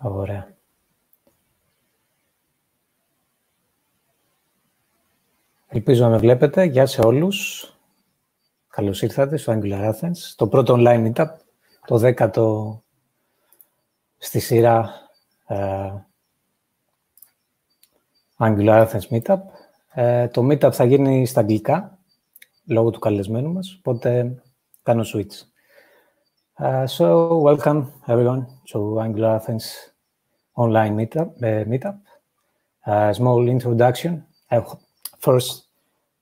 Ωραία. Ελπίζω να με βλέπετε. Γεια σε όλους. Καλώς ήρθατε στο Angular Athens, το πρώτο online meetup, το δέκατο στη σειρά uh, Angular Athens Meetup. Uh, το meetup θα γίνει στα αγγλικά, λόγω του καλεσμένου μας, οπότε κάνω switch. Uh, so, welcome everyone to Angular Athens online meetup. Uh, meetup. Uh, small introduction. first,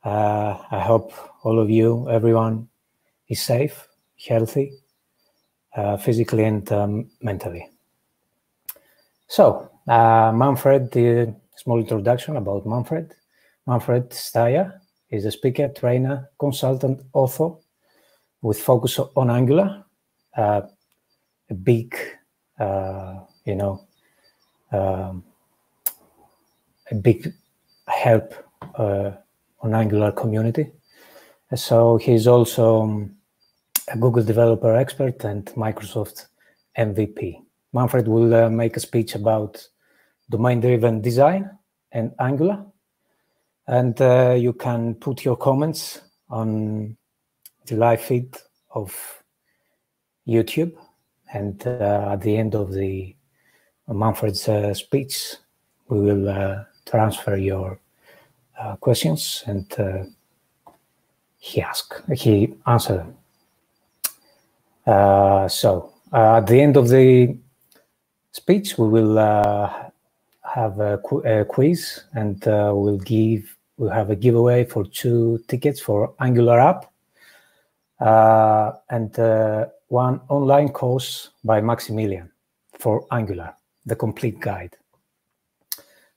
uh, I hope all of you, everyone, is safe, healthy, uh, physically and um, mentally. So, uh, Manfred, the small introduction about Manfred. Manfred Steyer is a speaker, trainer, consultant, author with focus on Angular, uh, a big, uh, you know, um, a big help uh, on Angular community. So he's also um, a Google developer expert and Microsoft MVP. Manfred will uh, make a speech about domain-driven design and Angular. And uh, you can put your comments on the live feed of YouTube. And uh, at the end of the Manfred's uh, speech, we will uh, transfer your uh, questions and uh, he asked, he answered. Uh, so at the end of the speech, we will have a, qu a, quiz and we'll give we'll have a giveaway for two tickets for Angular app uh, and uh, one online course by Maximilian for Angular, the complete guide.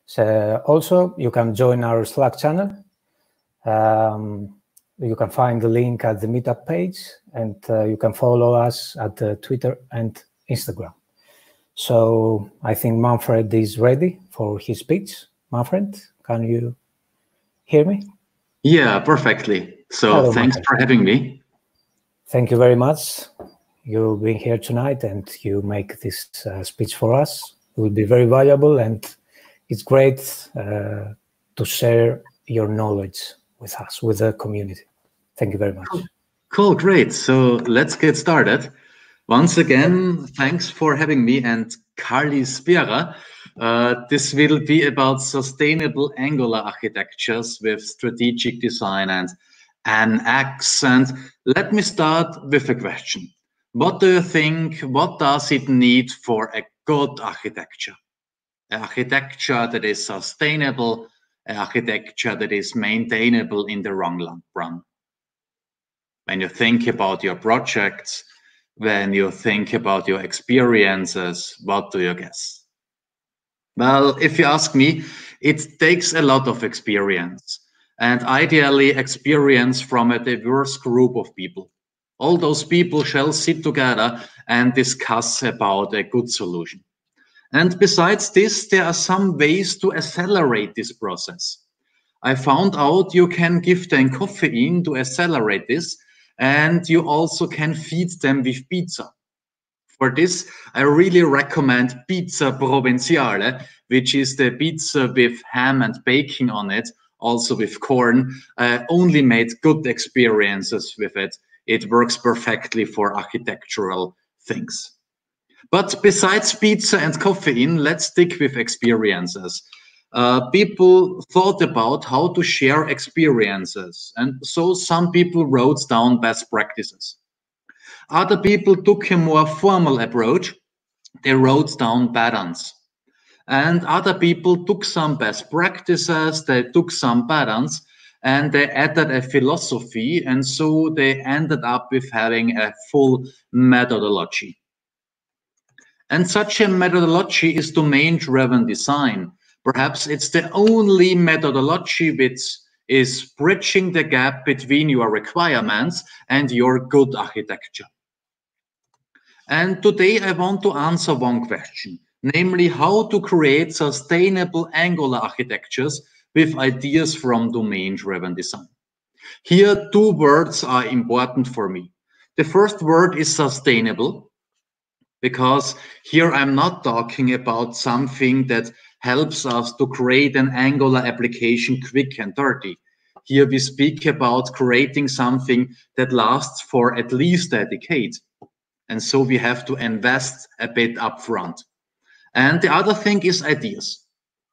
So also, you can join our Slack channel. Um, you can find the link at the meetup page, and uh, you can follow us at uh, Twitter and Instagram. So I think Manfred is ready for his speech. Manfred, can you hear me? Yeah, perfectly. So Hello, thanks Manfred. for having me. Thank you very much. You being here tonight and you make this uh, speech for us. It will be very valuable and it's great uh, to share your knowledge with us, with the community. Thank you very much. Cool. great. So let's get started. Once again, thanks for having me and Carly Spera. Uh, this will be about sustainable Angular architectures with strategic design and NX. And let me start with a question. What do you think, what does it need for a good architecture? architecture that is sustainable, architecture that is maintainable in the long run. When you think about your projects, when you think about your experiences, what do you guess? Well, if you ask me, it takes a lot of experience and ideally experience from a diverse group of people. All those people shall sit together and discuss about a good solution. And besides this, there are some ways to accelerate this process. I found out you can give them caffeine to accelerate this, and you also can feed them with pizza. For this, I really recommend Pizza Provinciale, which is the pizza with ham and bacon on it, also with corn. I only made good experiences with it. It works perfectly for architectural things. But besides pizza and caffeine, let's stick with experiences. Uh, people thought about how to share experiences. And so some people wrote down best practices. Other people took a more formal approach. They wrote down patterns. And other people took some best practices, they took some patterns, and they added a philosophy. And so they ended up with having a full methodology. And such a methodology is domain-driven design. Perhaps it's the only methodology which is bridging the gap between your requirements and your good architecture. And today I want to answer one question, namely how to create sustainable Angular architectures with ideas from domain-driven design. Here, two words are important for me. The first word is sustainable, because here I'm not talking about something that helps us to create an Angular application quick and dirty. Here we speak about creating something that lasts for at least a decade. And so we have to invest a bit upfront. And the other thing is ideas,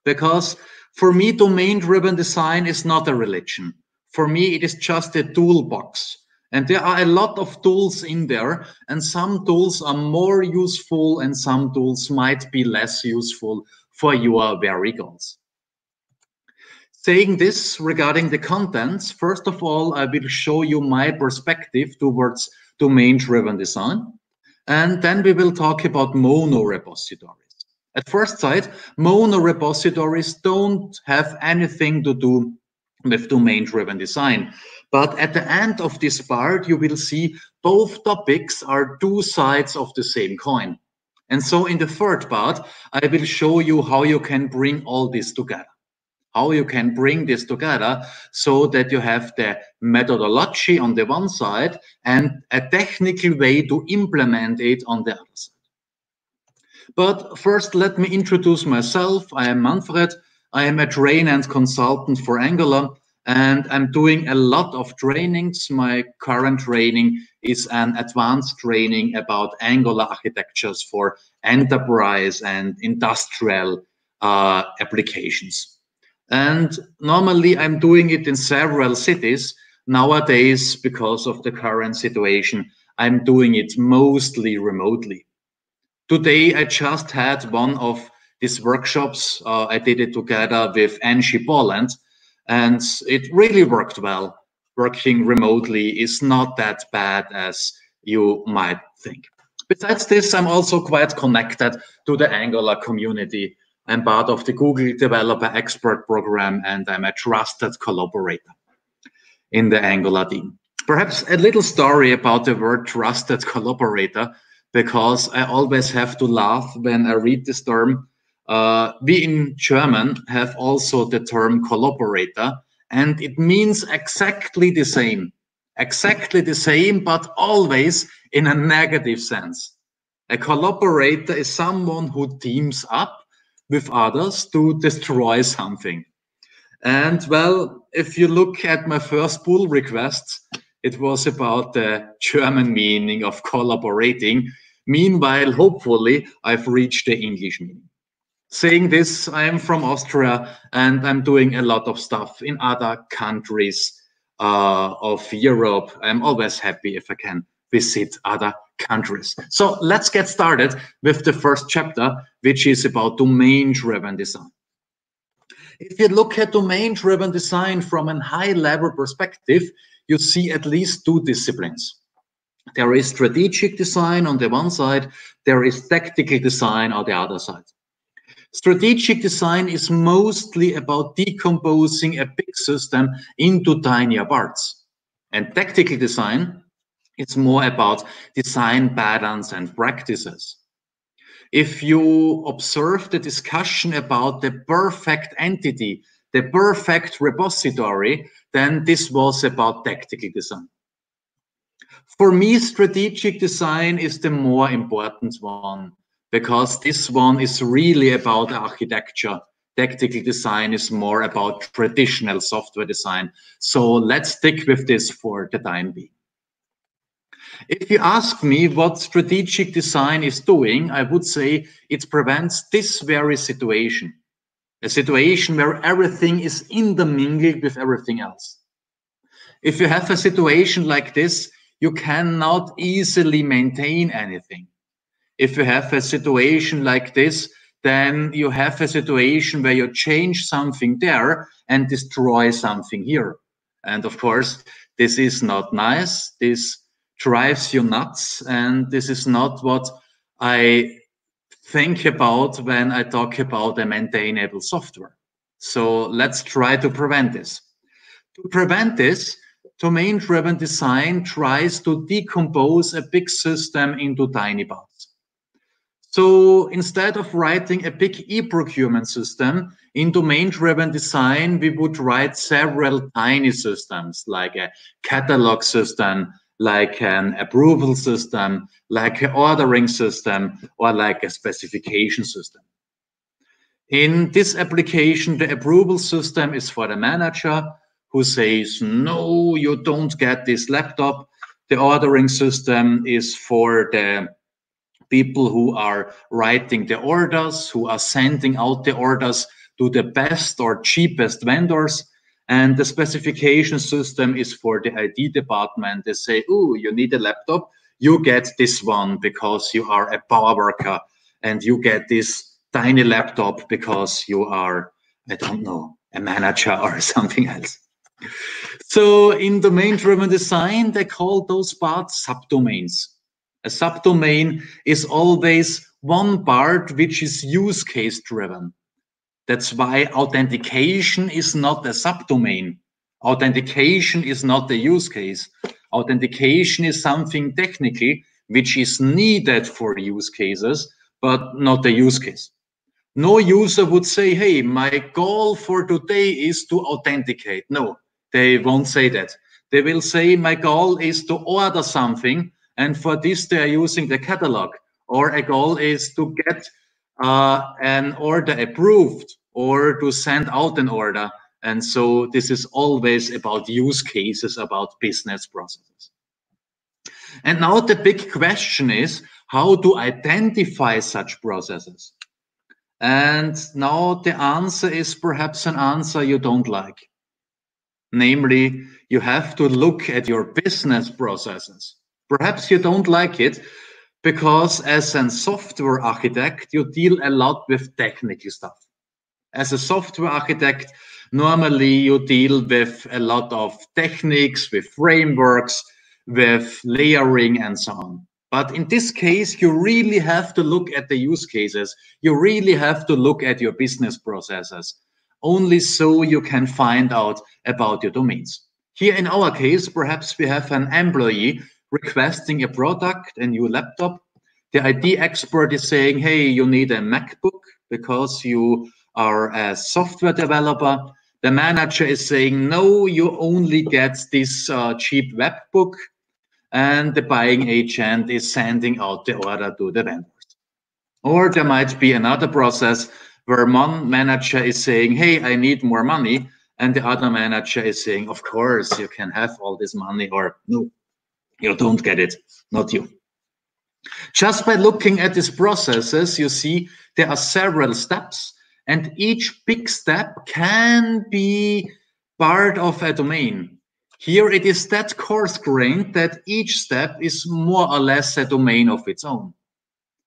because for me, domain driven design is not a religion. For me, it is just a toolbox. And there are a lot of tools in there, and some tools are more useful, and some tools might be less useful for your very goals. Saying this regarding the contents, first of all, I will show you my perspective towards domain driven design. And then we will talk about mono repositories. At first sight, mono repositories don't have anything to do with domain driven design. But at the end of this part, you will see both topics are two sides of the same coin. And so in the third part, I will show you how you can bring all this together how you can bring this together so that you have the methodology on the one side and a technical way to implement it on the other side. But first, let me introduce myself. I am Manfred. I am a trainer and consultant for Angular, and I'm doing a lot of trainings. My current training is an advanced training about Angular architectures for enterprise and industrial uh, applications. And normally I'm doing it in several cities. Nowadays, because of the current situation, I'm doing it mostly remotely. Today, I just had one of these workshops. Uh, I did it together with ng-poland, and it really worked well. Working remotely is not that bad as you might think. Besides this, I'm also quite connected to the Angular community I'm part of the Google Developer Expert Program, and I'm a trusted collaborator in the Angular team. Perhaps a little story about the word trusted collaborator, because I always have to laugh when I read this term. Uh, we in German have also the term collaborator, and it means exactly the same, exactly the same, but always in a negative sense. A collaborator is someone who teams up with others to destroy something. And well, if you look at my first pull request, it was about the German meaning of collaborating. Meanwhile, hopefully, I've reached the English meaning. Saying this, I am from Austria and I'm doing a lot of stuff in other countries uh, of Europe. I'm always happy if I can visit other countries. So let's get started with the first chapter, which is about domain-driven design. If you look at domain-driven design from a high-level perspective, you see at least two disciplines. There is strategic design on the one side, there is tactical design on the other side. Strategic design is mostly about decomposing a big system into tinier parts. And tactical design it's more about design patterns and practices. If you observe the discussion about the perfect entity, the perfect repository, then this was about tactical design. For me, strategic design is the more important one because this one is really about architecture. Tactical design is more about traditional software design. So let's stick with this for the time being. If you ask me what strategic design is doing, I would say it prevents this very situation, a situation where everything is intermingled with everything else. If you have a situation like this, you cannot easily maintain anything. If you have a situation like this, then you have a situation where you change something there and destroy something here. And of course, this is not nice. This drives you nuts. And this is not what I think about when I talk about a maintainable software. So let's try to prevent this. To prevent this, domain-driven design tries to decompose a big system into tiny parts. So instead of writing a big e-procurement system, in domain-driven design, we would write several tiny systems like a catalog system, like an approval system, like an ordering system, or like a specification system. In this application, the approval system is for the manager who says, no, you don't get this laptop. The ordering system is for the people who are writing the orders, who are sending out the orders to the best or cheapest vendors. And the specification system is for the IT department. They say, oh, you need a laptop. You get this one because you are a power worker and you get this tiny laptop because you are, I don't know, a manager or something else. So in domain-driven design, they call those parts subdomains. A subdomain is always one part which is use case driven. That's why authentication is not a subdomain. Authentication is not a use case. Authentication is something technical which is needed for use cases, but not a use case. No user would say, hey, my goal for today is to authenticate. No, they won't say that. They will say, my goal is to order something. And for this, they are using the catalog. Or a goal is to get uh, an order approved or to send out an order. And so this is always about use cases, about business processes. And now the big question is how to identify such processes. And now the answer is perhaps an answer you don't like. Namely, you have to look at your business processes. Perhaps you don't like it because as a software architect, you deal a lot with technical stuff. As a software architect, normally you deal with a lot of techniques, with frameworks, with layering and so on. But in this case, you really have to look at the use cases. You really have to look at your business processes. Only so you can find out about your domains. Here in our case, perhaps we have an employee requesting a product, a new laptop. The IT expert is saying, hey, you need a MacBook because you are a software developer. The manager is saying, no, you only get this uh, cheap web book and the buying agent is sending out the order to the vendors. Or there might be another process where one manager is saying, hey, I need more money. And the other manager is saying, of course, you can have all this money, or no, you don't get it, not you. Just by looking at these processes, you see there are several steps, and each big step can be part of a domain. Here it is that coarse grained that each step is more or less a domain of its own.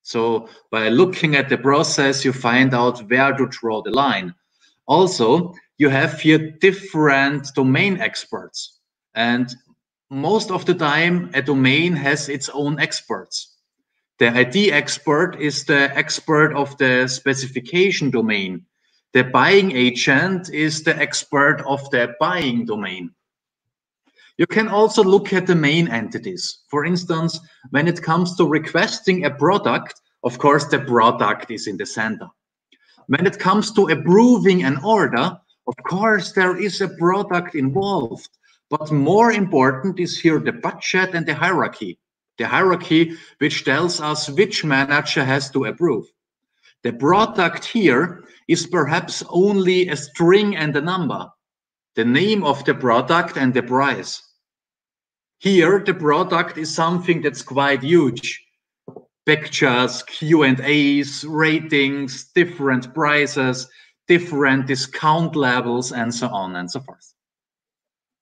So by looking at the process, you find out where to draw the line. Also, you have here different domain experts. And most of the time, a domain has its own experts. The IT expert is the expert of the specification domain. The buying agent is the expert of the buying domain. You can also look at the main entities. For instance, when it comes to requesting a product, of course, the product is in the center. When it comes to approving an order, of course, there is a product involved. But more important is here the budget and the hierarchy. The hierarchy which tells us which manager has to approve. The product here is perhaps only a string and a number, the name of the product and the price. Here, the product is something that's quite huge. Pictures, Q&As, ratings, different prices, different discount levels, and so on and so forth.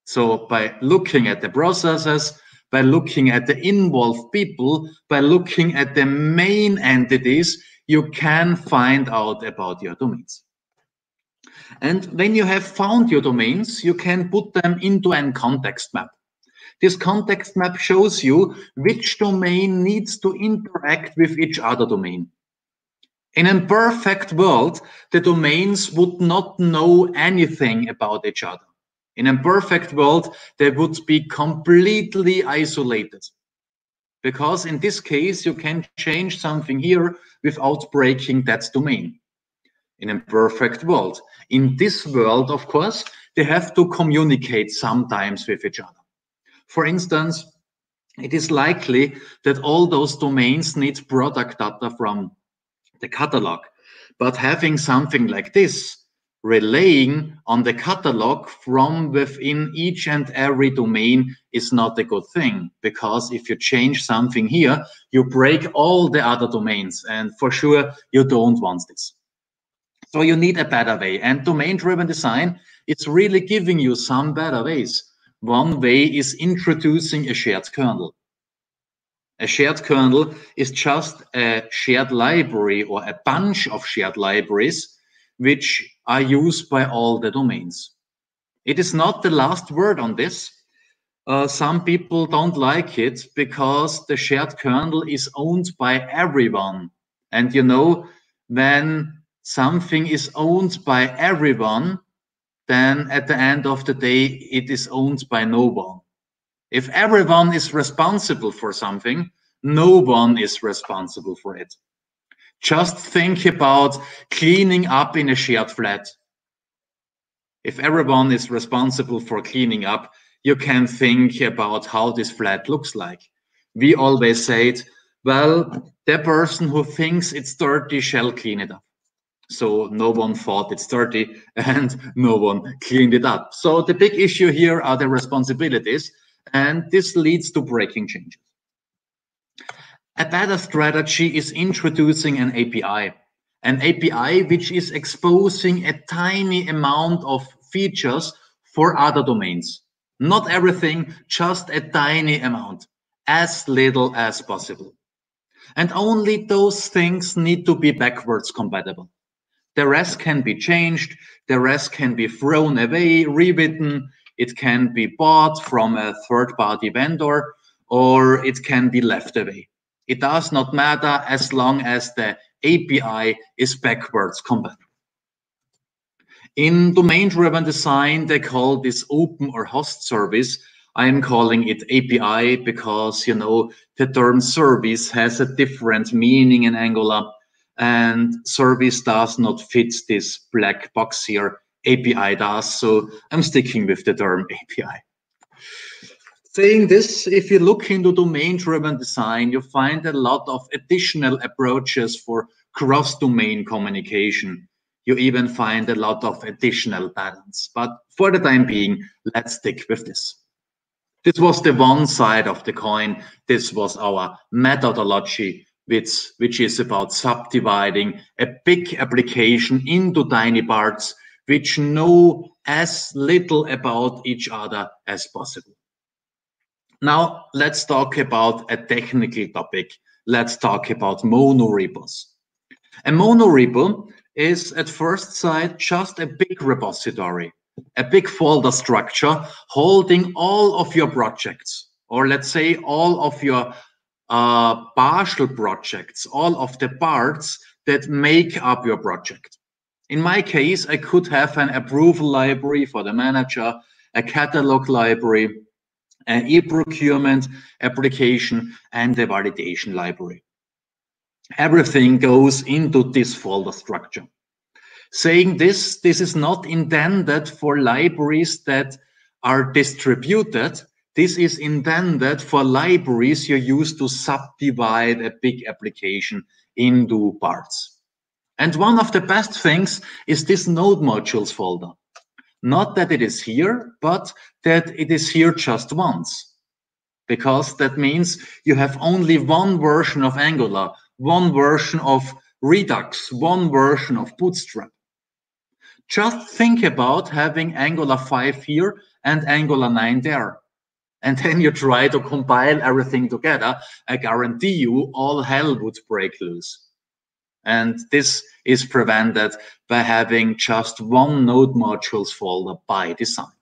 So by looking at the processes, by looking at the involved people, by looking at the main entities, you can find out about your domains. And when you have found your domains, you can put them into a context map. This context map shows you which domain needs to interact with each other domain. In a perfect world, the domains would not know anything about each other. In a perfect world, they would be completely isolated. Because in this case, you can change something here without breaking that domain. In a perfect world. In this world, of course, they have to communicate sometimes with each other. For instance, it is likely that all those domains need product data from the catalog. But having something like this, relaying on the catalog from within each and every domain is not a good thing because if you change something here, you break all the other domains and for sure you don't want this. So you need a better way and domain driven design, it's really giving you some better ways. One way is introducing a shared kernel. A shared kernel is just a shared library or a bunch of shared libraries which are used by all the domains. It is not the last word on this. Uh, some people don't like it because the shared kernel is owned by everyone. And you know, when something is owned by everyone, then at the end of the day, it is owned by no one. If everyone is responsible for something, no one is responsible for it. Just think about cleaning up in a shared flat. If everyone is responsible for cleaning up, you can think about how this flat looks like. We always say it, well, the person who thinks it's dirty shall clean it up. So no one thought it's dirty and no one cleaned it up. So the big issue here are the responsibilities, and this leads to breaking changes. A better strategy is introducing an API, an API which is exposing a tiny amount of features for other domains. Not everything, just a tiny amount, as little as possible. And only those things need to be backwards compatible. The rest can be changed, the rest can be thrown away, rewritten, it can be bought from a third party vendor, or it can be left away. It does not matter as long as the API is backwards compatible. In domain-driven design, they call this open or host service. I am calling it API because, you know, the term service has a different meaning in Angular and service does not fit this black box here. API does, so I'm sticking with the term API. Saying this, if you look into domain-driven design, you find a lot of additional approaches for cross-domain communication. You even find a lot of additional patterns. But for the time being, let's stick with this. This was the one side of the coin. This was our methodology, which, which is about subdividing a big application into tiny parts which know as little about each other as possible. Now let's talk about a technical topic. Let's talk about monorepos. A monorepo is at first sight just a big repository, a big folder structure holding all of your projects, or let's say all of your uh, partial projects, all of the parts that make up your project. In my case, I could have an approval library for the manager, a catalog library, an e-procurement application, and the validation library. Everything goes into this folder structure. Saying this, this is not intended for libraries that are distributed. This is intended for libraries you use to subdivide a big application into parts. And one of the best things is this node modules folder. Not that it is here, but that it is here just once. Because that means you have only one version of Angular, one version of Redux, one version of Bootstrap. Just think about having Angular 5 here and Angular 9 there. And then you try to compile everything together. I guarantee you all hell would break loose. And this is prevented by having just one node modules folder by design.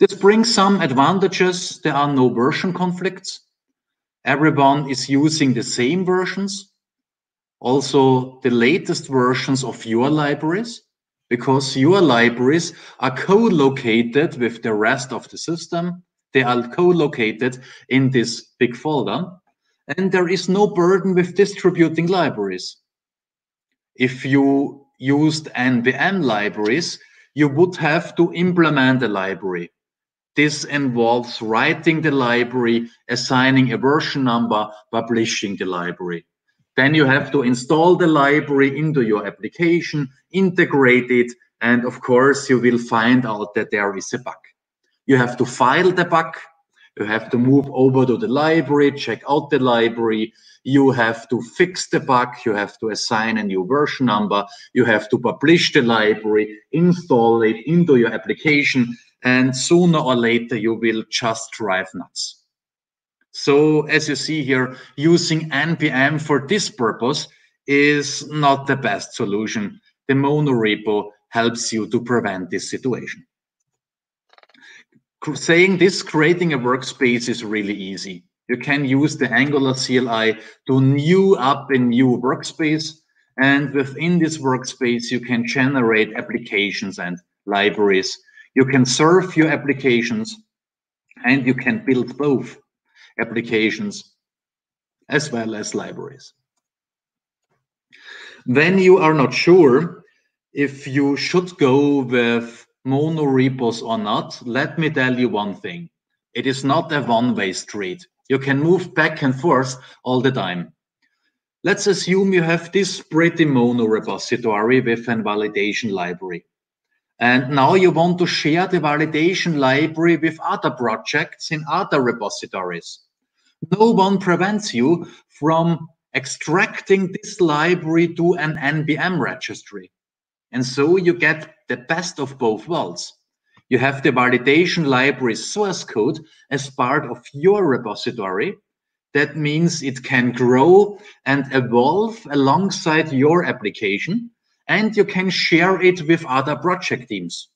This brings some advantages. There are no version conflicts. Everyone is using the same versions. Also, the latest versions of your libraries, because your libraries are co-located with the rest of the system. They are co-located in this big folder. And there is no burden with distributing libraries. If you used NPM libraries, you would have to implement a library. This involves writing the library, assigning a version number, publishing the library. Then you have to install the library into your application, integrate it, and of course, you will find out that there is a bug. You have to file the bug. You have to move over to the library, check out the library. You have to fix the bug. You have to assign a new version number. You have to publish the library, install it into your application, and sooner or later, you will just drive nuts. So as you see here, using NPM for this purpose is not the best solution. The monorepo helps you to prevent this situation. Saying this, creating a workspace is really easy. You can use the Angular CLI to new up a new workspace. And within this workspace, you can generate applications and libraries. You can serve your applications and you can build both applications as well as libraries. When you are not sure if you should go with monorepos or not, let me tell you one thing. It is not a one-way street. You can move back and forth all the time. Let's assume you have this pretty mono repository with a validation library. And now you want to share the validation library with other projects in other repositories. No one prevents you from extracting this library to an NPM registry. And so you get the best of both worlds. You have the validation library source code as part of your repository. That means it can grow and evolve alongside your application and you can share it with other project teams.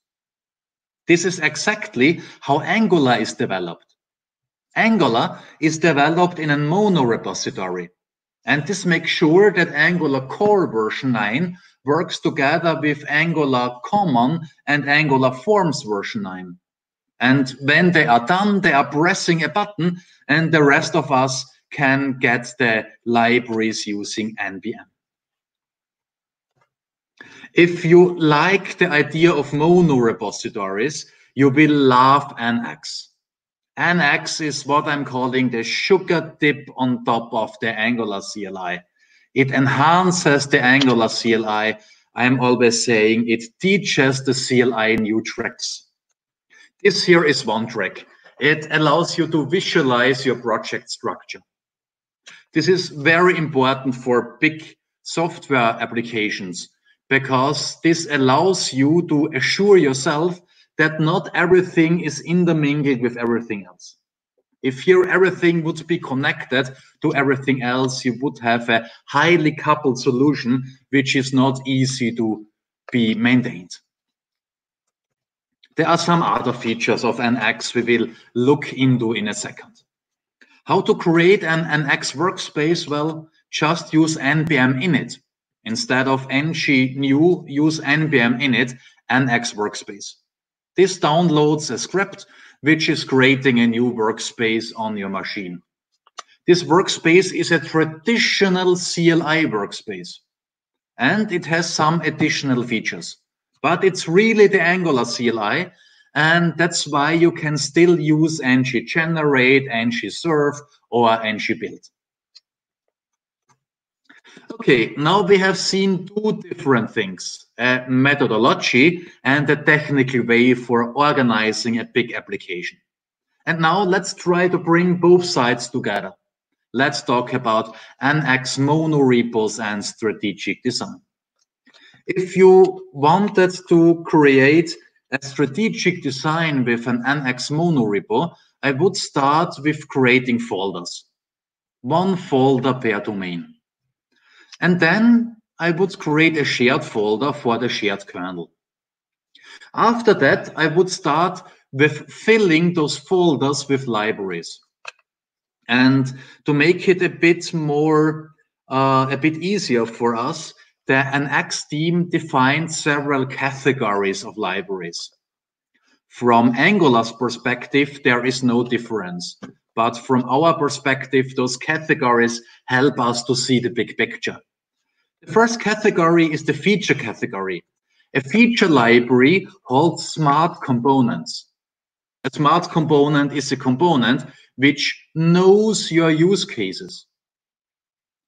This is exactly how Angular is developed. Angular is developed in a mono repository. And this makes sure that Angular core version 9 works together with Angular common and Angular forms version 9. And when they are done, they are pressing a button and the rest of us can get the libraries using NPM. If you like the idea of mono repositories, you will love NX. NX is what I'm calling the sugar dip on top of the Angular CLI. It enhances the Angular CLI. I'm always saying it teaches the CLI new tricks. This here is one trick. It allows you to visualize your project structure. This is very important for big software applications because this allows you to assure yourself that not everything is intermingled with everything else. If here everything would be connected to everything else, you would have a highly coupled solution, which is not easy to be maintained. There are some other features of NX we will look into in a second. How to create an NX workspace? Well, just use npm init. Instead of ng new, use npm init nx workspace. This downloads a script which is creating a new workspace on your machine. This workspace is a traditional CLI workspace and it has some additional features, but it's really the Angular CLI and that's why you can still use ng generate, ng serve, or ng build. Okay, now we have seen two different things, a methodology and a technical way for organizing a big application. And now let's try to bring both sides together. Let's talk about NX monorepos and strategic design. If you wanted to create a strategic design with an NX monorepo, I would start with creating folders. One folder per domain. And then I would create a shared folder for the shared kernel. After that, I would start with filling those folders with libraries. And to make it a bit more, uh, a bit easier for us, the NX team defined several categories of libraries. From Angular's perspective, there is no difference. But from our perspective, those categories help us to see the big picture. The first category is the feature category. A feature library holds smart components. A smart component is a component which knows your use cases.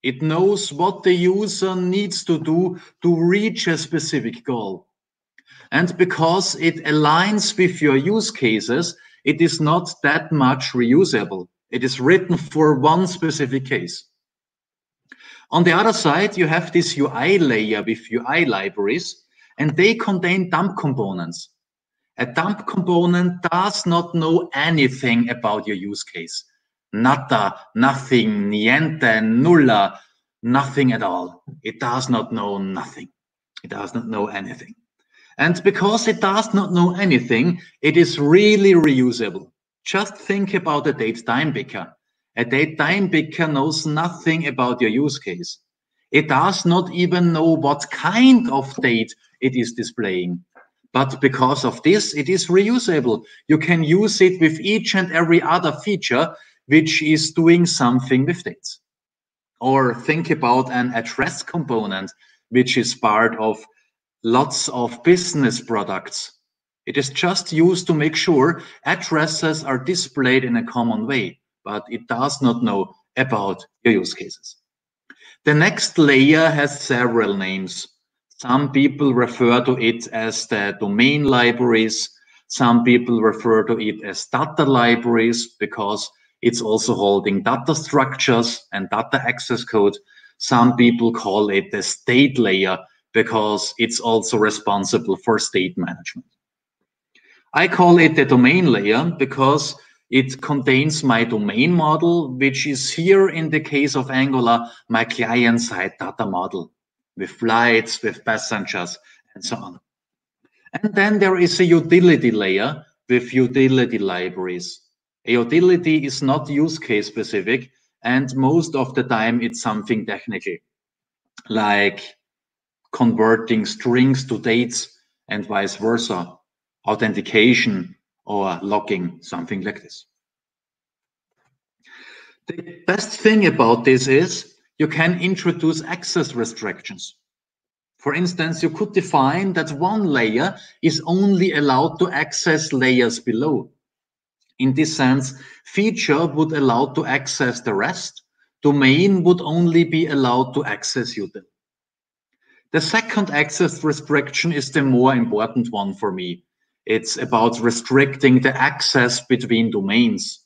It knows what the user needs to do to reach a specific goal. And because it aligns with your use cases, it is not that much reusable. It is written for one specific case. On the other side, you have this UI layer with UI libraries, and they contain dumb components. A dumb component does not know anything about your use case. Nada, nothing, niente, nulla, nothing at all. It does not know nothing. It does not know anything. And because it does not know anything, it is really reusable. Just think about a date time picker. A date time picker knows nothing about your use case. It does not even know what kind of date it is displaying. But because of this, it is reusable. You can use it with each and every other feature which is doing something with dates. Or think about an address component, which is part of lots of business products. It is just used to make sure addresses are displayed in a common way, but it does not know about your use cases. The next layer has several names. Some people refer to it as the domain libraries. Some people refer to it as data libraries because it's also holding data structures and data access code. Some people call it the state layer because it's also responsible for state management. I call it the domain layer because it contains my domain model, which is here in the case of Angular, my client-side data model with flights, with passengers, and so on. And then there is a utility layer with utility libraries. A utility is not use case specific, and most of the time it's something technical, like converting strings to dates and vice versa, authentication or logging, something like this. The best thing about this is you can introduce access restrictions. For instance, you could define that one layer is only allowed to access layers below. In this sense, feature would allow to access the rest. Domain would only be allowed to access util. The second access restriction is the more important one for me. It's about restricting the access between domains.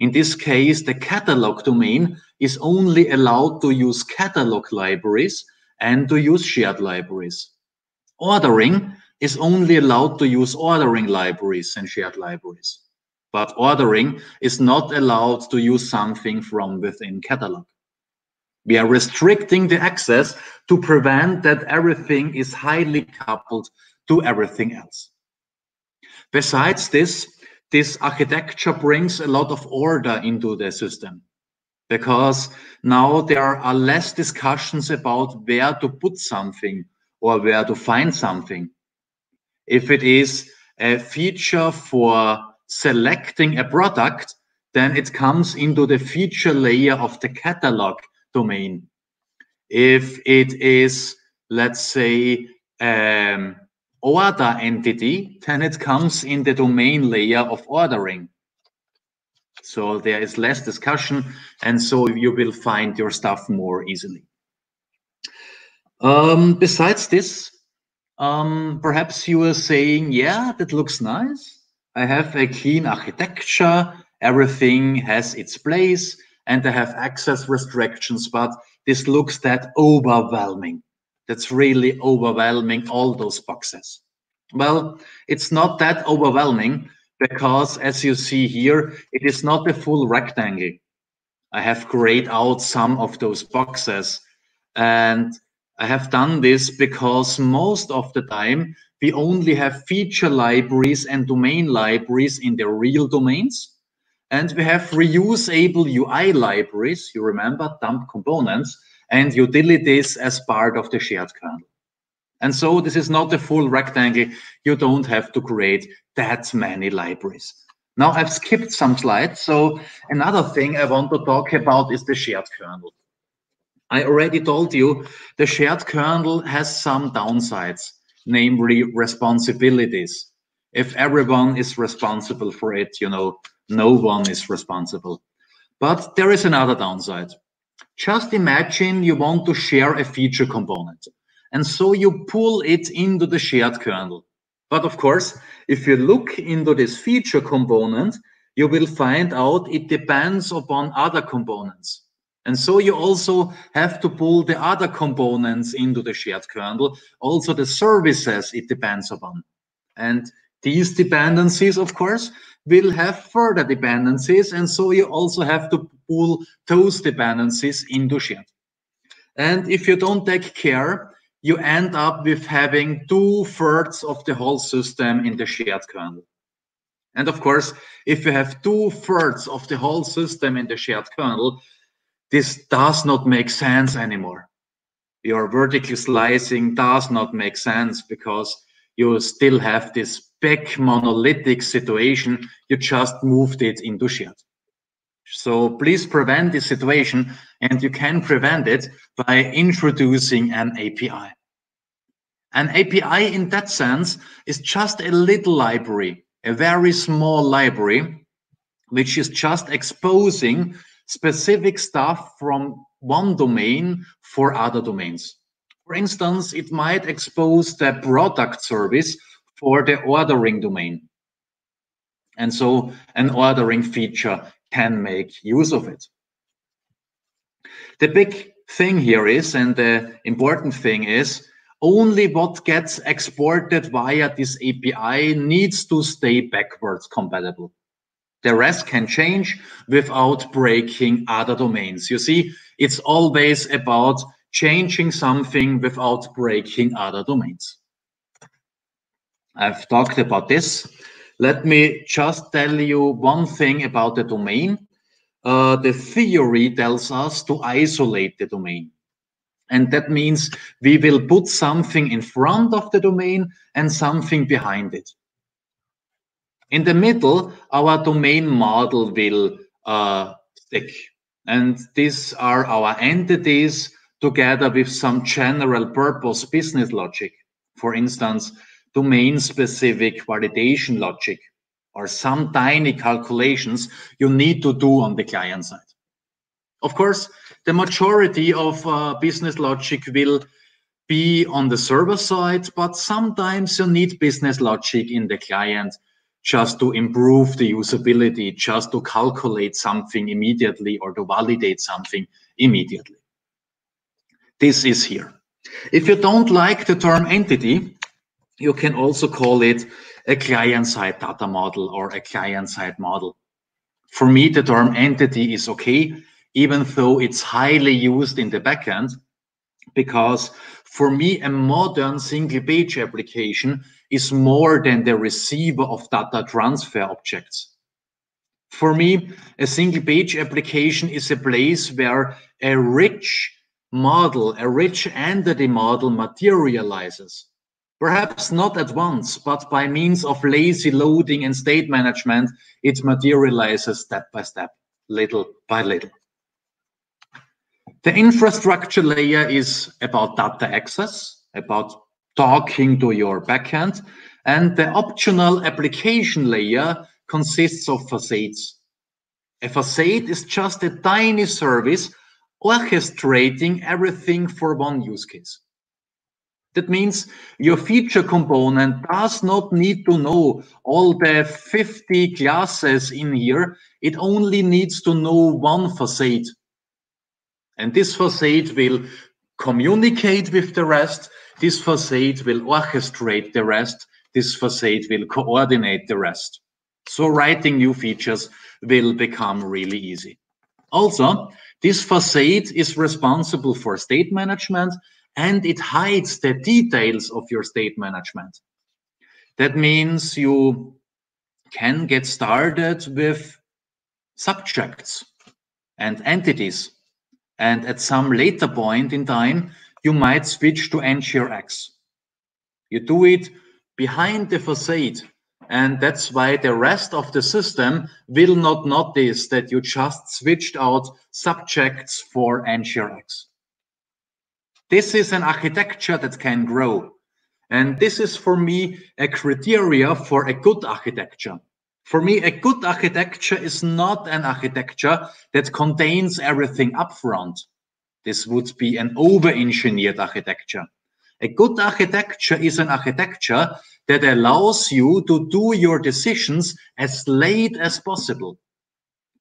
In this case, the catalog domain is only allowed to use catalog libraries and to use shared libraries. Ordering is only allowed to use ordering libraries and shared libraries. But ordering is not allowed to use something from within catalog. We are restricting the access to prevent that everything is highly coupled to everything else. Besides this, this architecture brings a lot of order into the system because now there are less discussions about where to put something or where to find something. If it is a feature for selecting a product, then it comes into the feature layer of the catalog domain. If it is, let's say, um, order entity, then it comes in the domain layer of ordering. So there is less discussion, and so you will find your stuff more easily. Um, besides this, um, perhaps you are saying, yeah, that looks nice. I have a clean architecture, everything has its place, and I have access restrictions, but this looks that overwhelming. That's really overwhelming all those boxes. Well, it's not that overwhelming because as you see here, it is not a full rectangle. I have grayed out some of those boxes and I have done this because most of the time we only have feature libraries and domain libraries in the real domains. And we have reusable UI libraries, you remember, dumb components, and utilities as part of the shared kernel. And so this is not a full rectangle. You don't have to create that many libraries. Now I've skipped some slides. So another thing I want to talk about is the shared kernel. I already told you the shared kernel has some downsides, namely responsibilities. If everyone is responsible for it, you know, no one is responsible. But there is another downside. Just imagine you want to share a feature component. And so you pull it into the shared kernel. But of course, if you look into this feature component, you will find out it depends upon other components. And so you also have to pull the other components into the shared kernel, also the services it depends upon. And these dependencies, of course, will have further dependencies. And so you also have to pull those dependencies in shared. And if you don't take care, you end up with having two thirds of the whole system in the shared kernel. And of course, if you have two thirds of the whole system in the shared kernel, this does not make sense anymore. Your vertical slicing does not make sense because you still have this big monolithic situation. You just moved it into shared. So please prevent this situation and you can prevent it by introducing an API. An API in that sense is just a little library, a very small library, which is just exposing specific stuff from one domain for other domains. For instance, it might expose the product service for the ordering domain. And so an ordering feature can make use of it. The big thing here is, and the important thing is, only what gets exported via this API needs to stay backwards compatible. The rest can change without breaking other domains. You see, it's always about changing something without breaking other domains. I've talked about this. Let me just tell you one thing about the domain. Uh, the theory tells us to isolate the domain. And that means we will put something in front of the domain and something behind it. In the middle, our domain model will uh, stick. And these are our entities together with some general purpose business logic. For instance, domain specific validation logic or some tiny calculations you need to do on the client side. Of course, the majority of uh, business logic will be on the server side, but sometimes you need business logic in the client just to improve the usability, just to calculate something immediately or to validate something immediately. This is here. If you don't like the term entity, you can also call it a client-side data model or a client-side model. For me, the term entity is okay even though it's highly used in the backend, because for me, a modern single page application is more than the receiver of data transfer objects. For me, a single page application is a place where a rich model, a rich entity model materializes. Perhaps not at once, but by means of lazy loading and state management, it materializes step by step, little by little. The infrastructure layer is about data access, about talking to your backend, and the optional application layer consists of facades. A facade is just a tiny service orchestrating everything for one use case. That means your feature component does not need to know all the 50 classes in here. It only needs to know one facade. And this facade will communicate with the rest. This facade will orchestrate the rest. This facade will coordinate the rest. So writing new features will become really easy. Also, this facade is responsible for state management and it hides the details of your state management. That means you can get started with subjects and entities and at some later point in time, you might switch to NGRX. You do it behind the facade. And that's why the rest of the system will not notice that you just switched out subjects for NGRX. This is an architecture that can grow. And this is for me a criteria for a good architecture. For me, a good architecture is not an architecture that contains everything upfront. This would be an over-engineered architecture. A good architecture is an architecture that allows you to do your decisions as late as possible.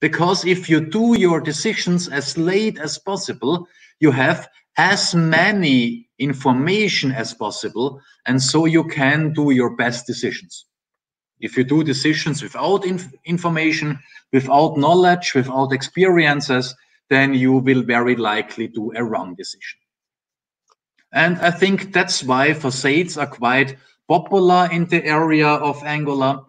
Because if you do your decisions as late as possible, you have as many information as possible, and so you can do your best decisions. If you do decisions without inf information, without knowledge, without experiences, then you will very likely do a wrong decision. And I think that's why facades are quite popular in the area of Angular.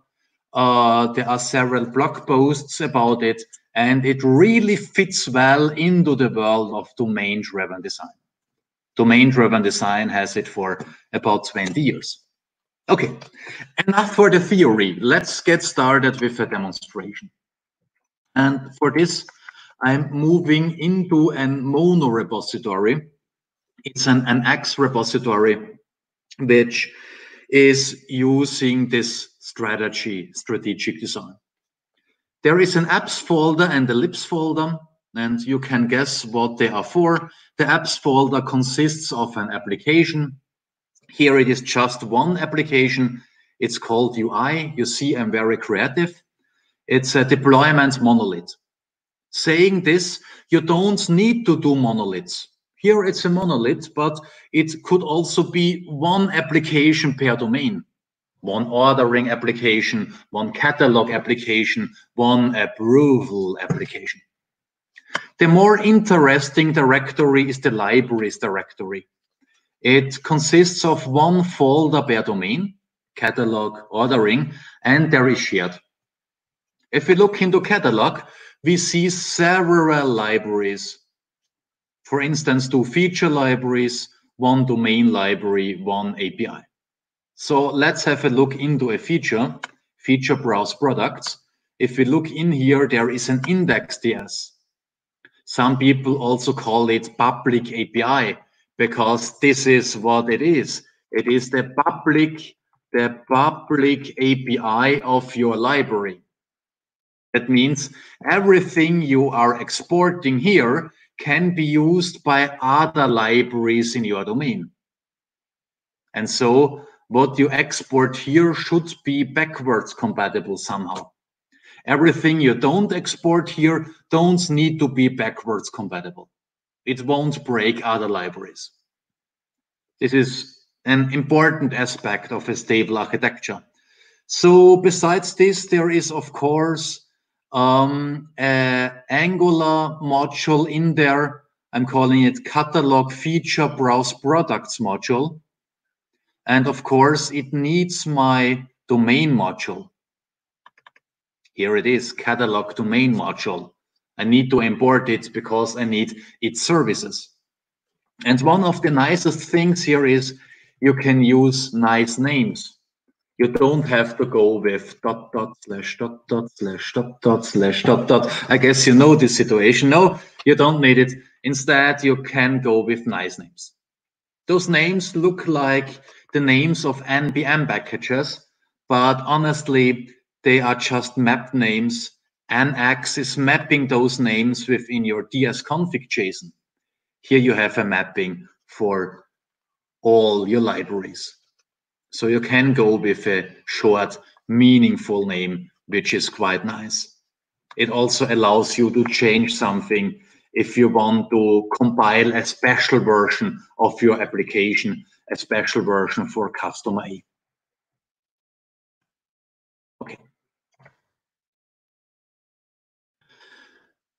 Uh, there are several blog posts about it, and it really fits well into the world of domain-driven design. Domain-driven design has it for about 20 years. Okay, enough for the theory. Let's get started with a demonstration. And for this, I'm moving into a mono repository. It's an, X repository, which is using this strategy, strategic design. There is an apps folder and a libs folder, and you can guess what they are for. The apps folder consists of an application. Here it is just one application. It's called UI. You see, I'm very creative. It's a deployment monolith. Saying this, you don't need to do monoliths. Here it's a monolith, but it could also be one application per domain. One ordering application, one catalog application, one approval application. The more interesting directory is the libraries directory. It consists of one folder per domain, catalog, ordering, and there is shared. If we look into catalog, we see several libraries for instance, two feature libraries, one domain library, one API. So let's have a look into a feature, feature browse products. If we look in here, there is an index.ts. Some people also call it public API because this is what it is. It is the public, the public API of your library. That means everything you are exporting here can be used by other libraries in your domain. And so what you export here should be backwards compatible somehow. Everything you don't export here don't need to be backwards compatible. It won't break other libraries. This is an important aspect of a stable architecture. So besides this, there is, of course, um, Angular module in there. I'm calling it catalog feature browse products module. And of course, it needs my domain module. Here it is, catalog domain module. I need to import it because I need its services. And one of the nicest things here is you can use nice names you don't have to go with dot dot slash dot dot slash dot dot slash dot dot. I guess you know this situation. No, you don't need it. Instead, you can go with nice names. Those names look like the names of NPM packages, but honestly, they are just map names. NX is mapping those names within your tsconfig JSON. Here you have a mapping for all your libraries. So you can go with a short, meaningful name, which is quite nice. It also allows you to change something if you want to compile a special version of your application, a special version for customer A. Okay.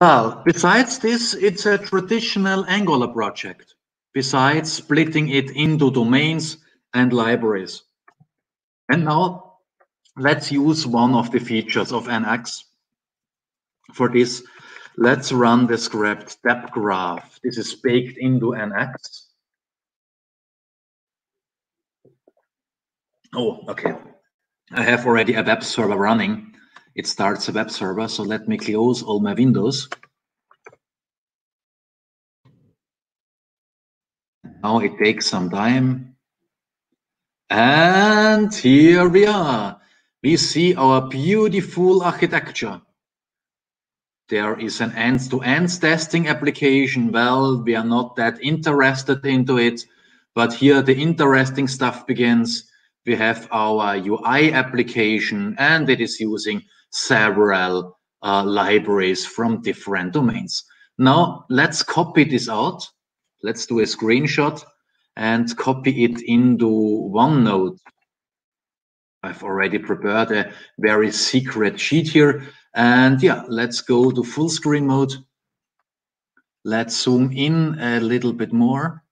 Well, besides this, it's a traditional Angular project. Besides splitting it into domains, and libraries. And now let's use one of the features of NX. For this, let's run the script dep graph. This is baked into NX. Oh, okay. I have already a web server running. It starts a web server, so let me close all my windows. Now it takes some time And here we are. We see our beautiful architecture. There is an end-to-end -end testing application. Well, we are not that interested into it, but here the interesting stuff begins. We have our UI application and it is using several uh, libraries from different domains. Now let's copy this out. Let's do a screenshot and copy it into OneNote. I've already prepared a very secret sheet here. And yeah, let's go to full screen mode. Let's zoom in a little bit more.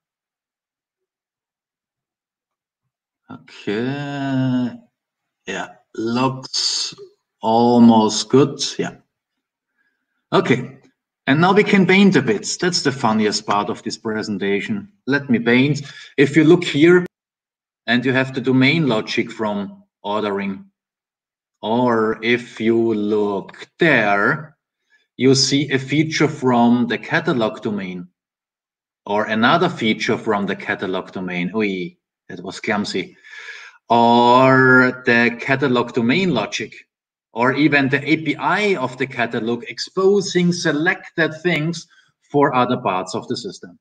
Okay. Yeah, looks almost good. Yeah. Okay. And now we can paint a bit. That's the funniest part of this presentation. Let me paint. If you look here and you have the domain logic from ordering, or if you look there, you see a feature from the catalog domain or another feature from the catalog domain. Oi, that was clumsy. Or the catalog domain logic or even the API of the catalog exposing selected things for other parts of the system.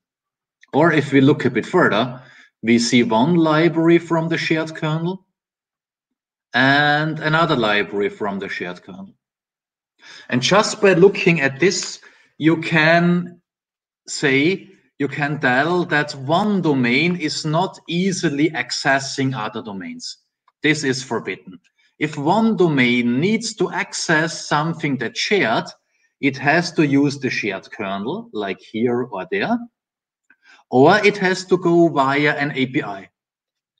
Or if we look a bit further, we see one library from the shared kernel and another library from the shared kernel. And just by looking at this, you can say, you can tell that one domain is not easily accessing other domains. This is forbidden. If one domain needs to access something that's shared, it has to use the shared kernel, like here or there, or it has to go via an API.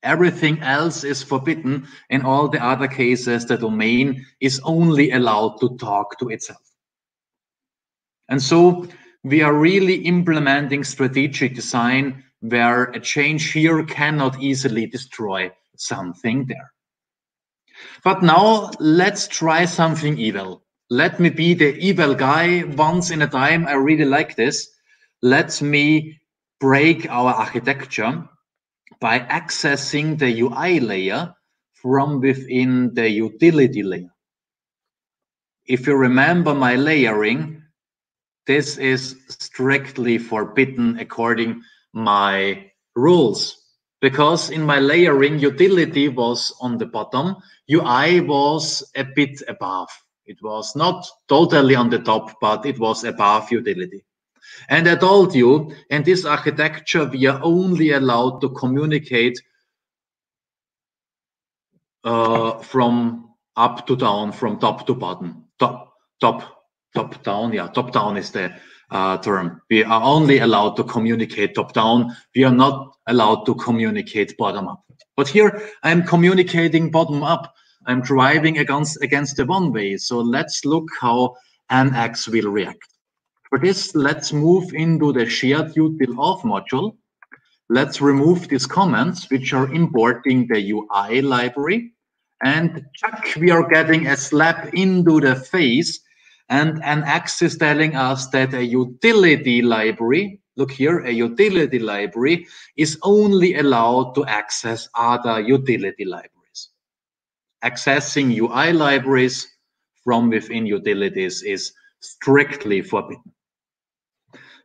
Everything else is forbidden. In all the other cases, the domain is only allowed to talk to itself. And so we are really implementing strategic design where a change here cannot easily destroy something there. But now let's try something evil. Let me be the evil guy once in a time. I really like this. Let me break our architecture by accessing the UI layer from within the utility layer. If you remember my layering, this is strictly forbidden according my rules. Because in my layering utility was on the bottom ui was a bit above. It was not totally on the top but it was above utility. And i told you in this architecture we are only allowed to communicate uh, from up to down from top to bottom top top top down yeah top down is the uh, term. We are only allowed to communicate top down. We are not allowed to communicate bottom up. But here I'm communicating bottom up. I'm driving against, against the one way. So let's look how NX will react. For this, let's move into the shared util auth module. Let's remove these comments, which are importing the UI library. And check, we are getting a slap into the face and NX is telling us that a utility library, look here, a utility library is only allowed to access other utility libraries. Accessing UI libraries from within utilities is strictly forbidden.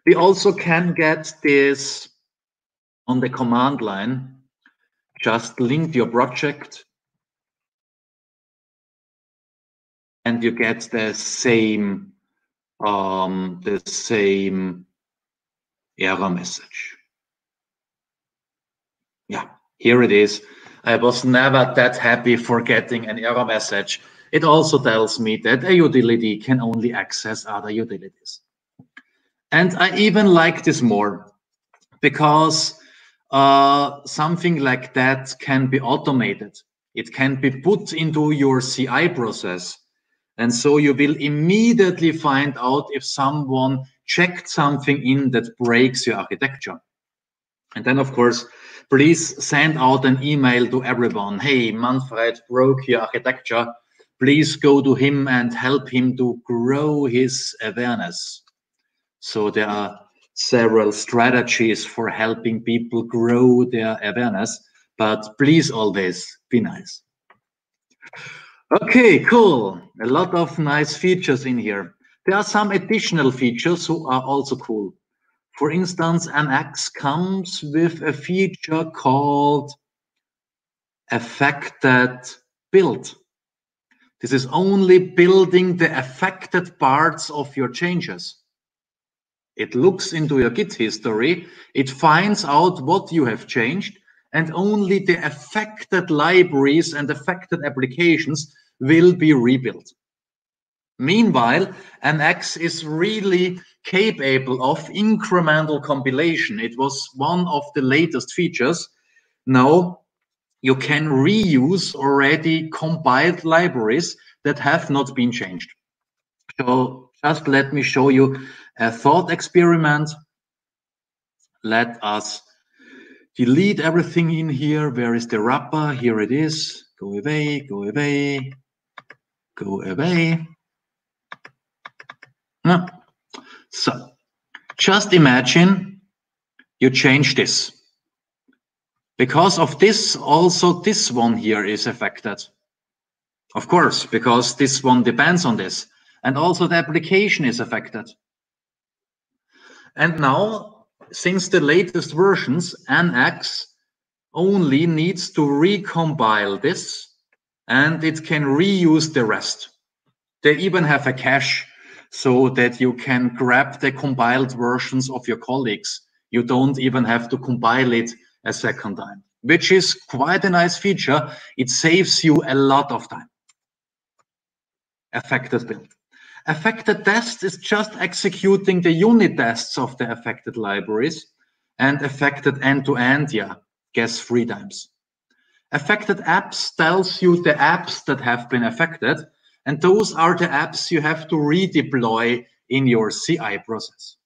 We also can get this on the command line. Just lint your project and you get the same um, the same error message. Yeah, here it is. I was never that happy for getting an error message. It also tells me that a utility can only access other utilities. And I even like this more because uh, something like that can be automated. It can be put into your CI process and so you will immediately find out if someone checked something in that breaks your architecture. And then, of course, please send out an email to everyone. Hey, Manfred broke your architecture. Please go to him and help him to grow his awareness. So there are several strategies for helping people grow their awareness. but please always be nice. Okay, cool. A lot of nice features in here. There are some additional features who are also cool. For instance, NX comes with a feature called affected build. This is only building the affected parts of your changes. It looks into your Git history, it finds out what you have changed, and only the affected libraries and affected applications will be rebuilt. Meanwhile, NX is really capable of incremental compilation. It was one of the latest features. Now you can reuse already compiled libraries that have not been changed. So just let me show you a thought experiment. Let us delete everything in here. Where is the wrapper? Here it is. Go away, go away, go away. No. So just imagine you change this. Because of this, also this one here is affected. Of course, because this one depends on this. And also the application is affected. And now, since the latest versions, NX only needs to recompile this and it can reuse the rest. They even have a cache so that you can grab the compiled versions of your colleagues. You don't even have to compile it a second time, which is quite a nice feature. It saves you a lot of time. Affected build. Affected test is just executing the unit tests of the affected libraries and affected end-to-end, -end, yeah, guess three times. Affected apps tells you the apps that have been affected, and those are the apps you have to redeploy in your CI process.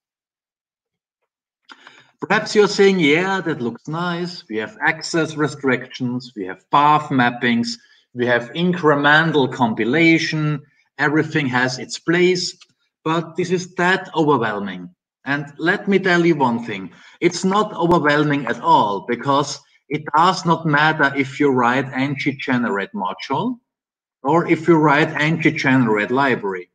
Perhaps you're saying, yeah, that looks nice. We have access restrictions, we have path mappings, we have incremental compilation, everything has its place, but this is that overwhelming. And let me tell you one thing, it's not overwhelming at all because it does not matter if you write ng generate module or if you write ng generate library.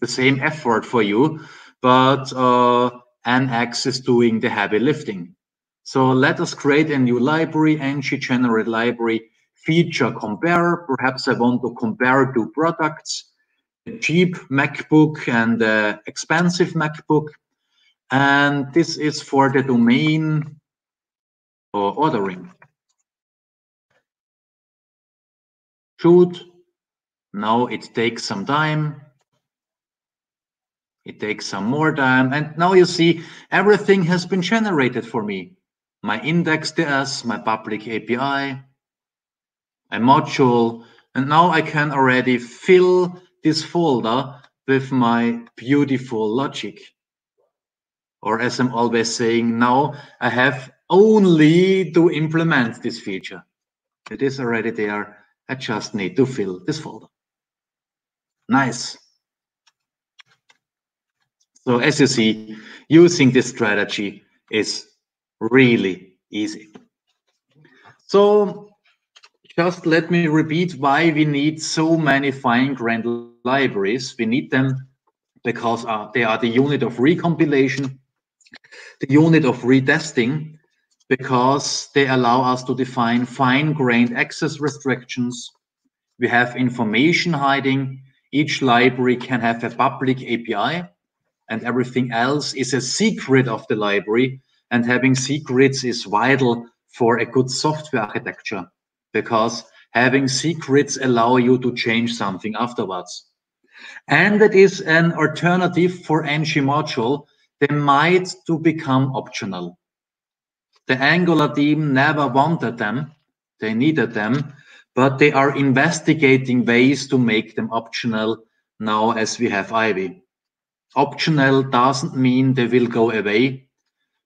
The same effort for you, but uh, NX is doing the heavy lifting. So let us create a new library, ng generate library, feature compare. Perhaps I want to compare two products, a cheap MacBook and an expensive MacBook. And this is for the domain ordering. Shoot. Now it takes some time. It takes some more time. And now you see everything has been generated for me. My index.ts, my public API, a module, and now I can already fill this folder with my beautiful logic. Or as I'm always saying, now I have only to implement this feature. It is already there. I just need to fill this folder. Nice. So as you see, using this strategy is really easy. So just let me repeat why we need so many fine-grained libraries. We need them because uh, they are the unit of recompilation, the unit of retesting, because they allow us to define fine-grained access restrictions. We have information hiding. Each library can have a public API and everything else is a secret of the library. And having secrets is vital for a good software architecture because having secrets allow you to change something afterwards. And it is an alternative for ng module that might to become optional. The Angular team never wanted them, they needed them, but they are investigating ways to make them optional now as we have Ivy optional doesn't mean they will go away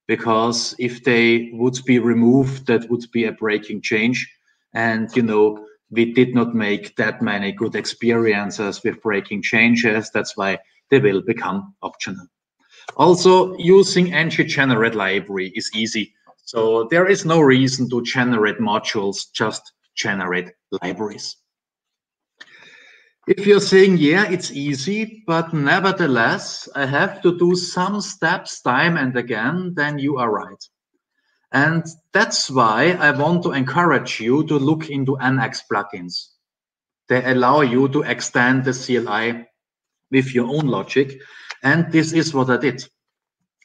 because if they would be removed, that would be a breaking change. And, you know, we did not make that many good experiences with breaking changes. That's why they will become optional. Also, using ng generate library is easy. So there is no reason to generate modules, just generate libraries. If you're saying, yeah, it's easy, but nevertheless, I have to do some steps time and again, then you are right. And that's why I want to encourage you to look into NX plugins. They allow you to extend the CLI with your own logic. And this is what I did.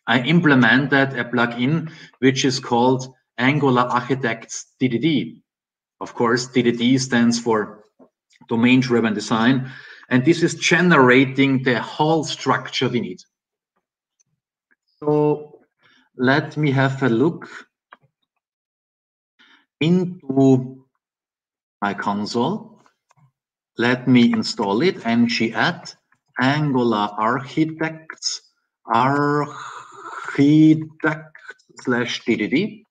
I implemented a plugin which is called Angular Architects DDD. Of course, DDD stands for domain driven design. And this is generating the whole structure we need. So let me have a look into my console. Let me install it, ng-add Angular Architects, architect slash DDD,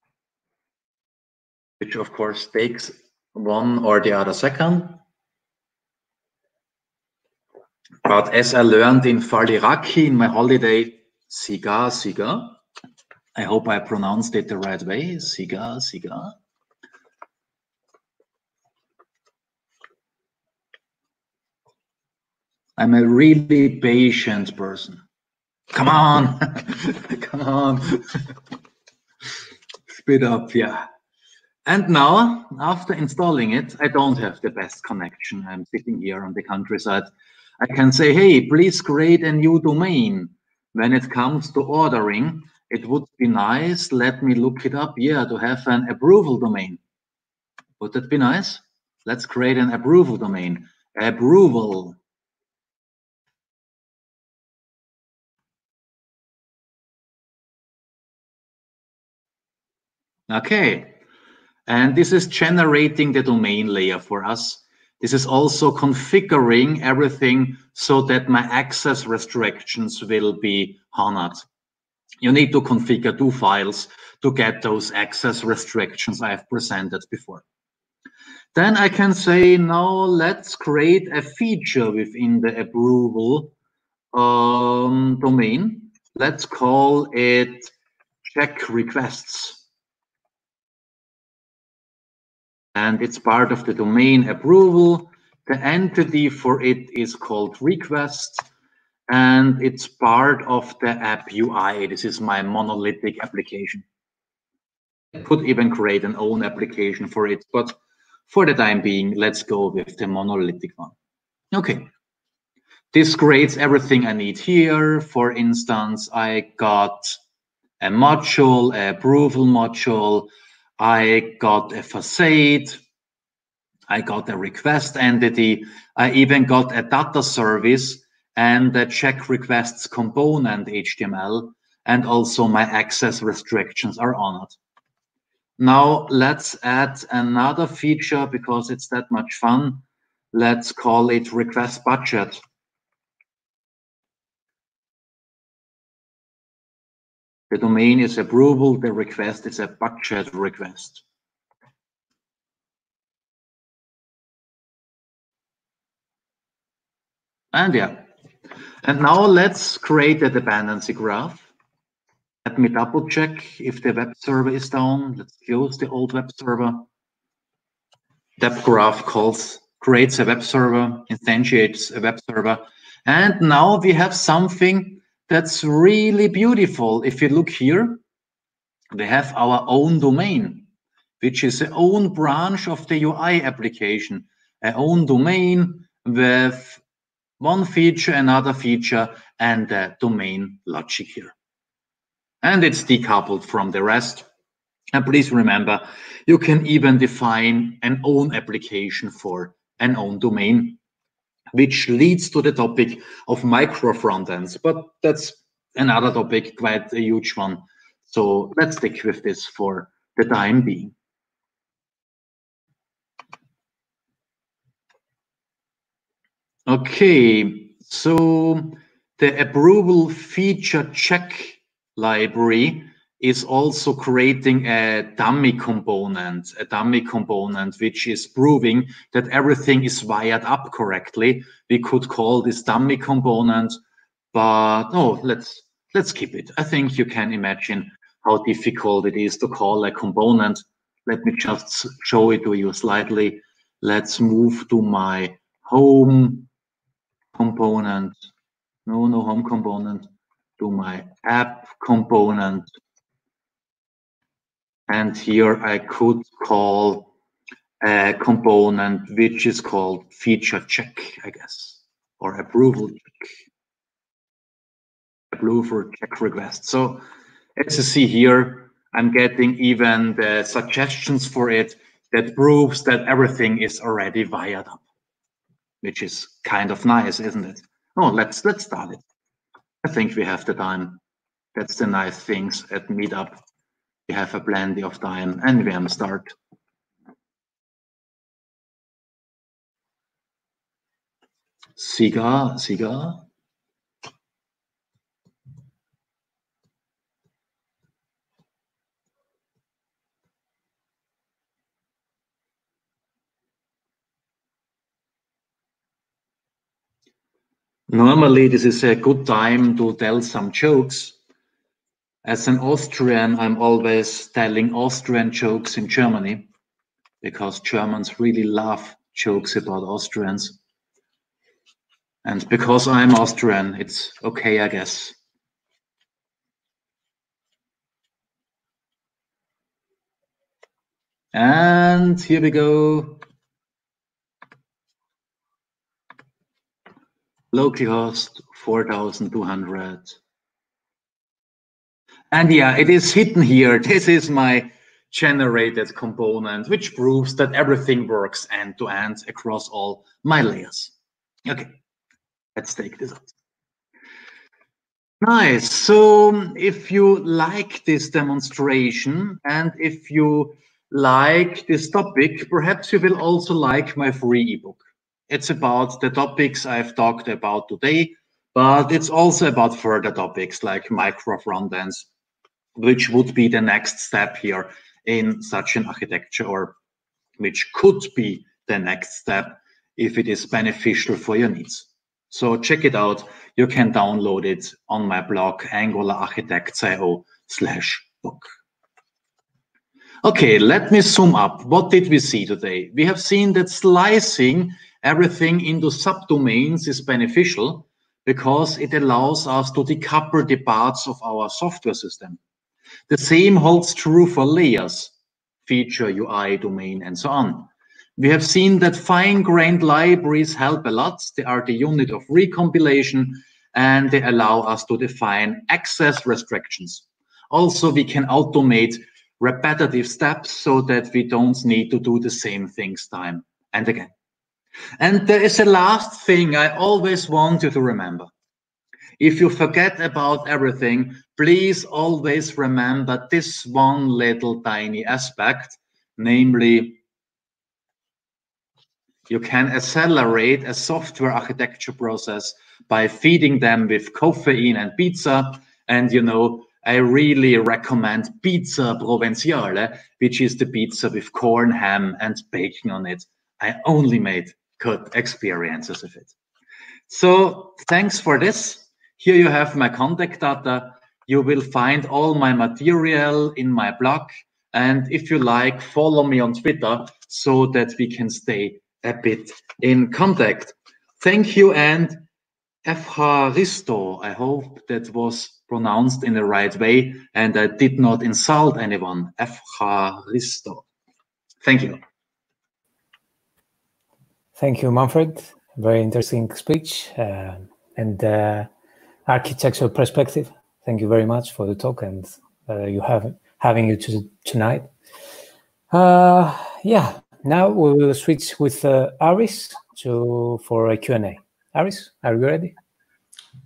which of course takes one or the other second. But as I learned in Faliraki in my holiday, Siga, Siga, I hope I pronounced it the right way, Siga, Siga. I'm a really patient person. Come on, come on. Speed up, yeah. And now, after installing it, I don't have the best connection. I'm sitting here on the countryside. I can say, hey, please create a new domain. When it comes to ordering, it would be nice, let me look it up, yeah, to have an approval domain. Would that be nice? Let's create an approval domain. Approval. Okay, and this is generating the domain layer for us. This is also configuring everything so that my access restrictions will be honored. You need to configure two files to get those access restrictions I have presented before. Then I can say, now let's create a feature within the approval um, domain. Let's call it check requests. And it's part of the domain approval. The entity for it is called request, and it's part of the app UI. This is my monolithic application. I could even create an own application for it, but for the time being, let's go with the monolithic one. Okay. This creates everything I need here. For instance, I got a module, a approval module, I got a facade. I got a request entity. I even got a data service and a check requests component HTML. And also my access restrictions are honored. Now let's add another feature because it's that much fun. Let's call it request budget. The domain is approval, the request is a budget request. And yeah, and now let's create a dependency graph. Let me double check if the web server is down. Let's close the old web server. Dep graph calls, creates a web server, instantiates a web server. And now we have something that's really beautiful. If you look here, we have our own domain, which is a own branch of the UI application, a own domain with one feature, another feature, and the domain logic here. And it's decoupled from the rest. And please remember, you can even define an own application for an own domain which leads to the topic of micro frontends. But that's another topic, quite a huge one. So let's stick with this for the time being. Okay, so the approval feature check library is also creating a dummy component, a dummy component which is proving that everything is wired up correctly. We could call this dummy component, but no, let's let's keep it. I think you can imagine how difficult it is to call a component. Let me just show it to you slightly. Let's move to my home component. No, no home component. To my app component. And here I could call a component which is called feature check, I guess, or approval check. Approval check request. So as you see here, I'm getting even the suggestions for it that proves that everything is already wired up, which is kind of nice, isn't it? Oh, let's let's start it. I think we have the time. That's the nice things at Meetup. We have a plenty of time and we can start. Siga, siga. Normally, this is a good time to tell some jokes. As an Austrian, I'm always telling Austrian jokes in Germany because Germans really love jokes about Austrians. And because I'm Austrian, it's okay, I guess. And here we go. localhost 4,200. And yeah, it is hidden here. This is my generated component, which proves that everything works end to end across all my layers. Okay, let's take this out. Nice. So um, if you like this demonstration and if you like this topic, perhaps you will also like my free ebook. It's about the topics I've talked about today, but it's also about further topics like micro frontends, which would be the next step here in such an architecture, or which could be the next step if it is beneficial for your needs. So check it out. You can download it on my blog, angulararchitect.io slash book. Okay, let me sum up. What did we see today? We have seen that slicing everything into subdomains is beneficial because it allows us to decouple the parts of our software system. The same holds true for layers, feature, UI, domain, and so on. We have seen that fine-grained libraries help a lot. They are the unit of recompilation, and they allow us to define access restrictions. Also, we can automate repetitive steps so that we don't need to do the same things time and again. And there is a last thing I always want you to remember. If you forget about everything, please always remember this one little tiny aspect, namely, you can accelerate a software architecture process by feeding them with caffeine and pizza. And, you know, I really recommend Pizza Provenziale, which is the pizza with corn, ham, and bacon on it. I only made good experiences with it. So thanks for this. Here you have my contact data. You will find all my material in my blog. And if you like, follow me on Twitter so that we can stay a bit in contact. Thank you and Evharisto. I hope that was pronounced in the right way and I did not insult anyone. Evharisto. Thank you. Thank you, Manfred. Very interesting speech uh, and uh, architectural perspective. Thank you very much for the talk and uh, you have having you to, tonight. Uh, yeah, now we will switch with uh, Aris to for a Q&A. Aris, are you ready?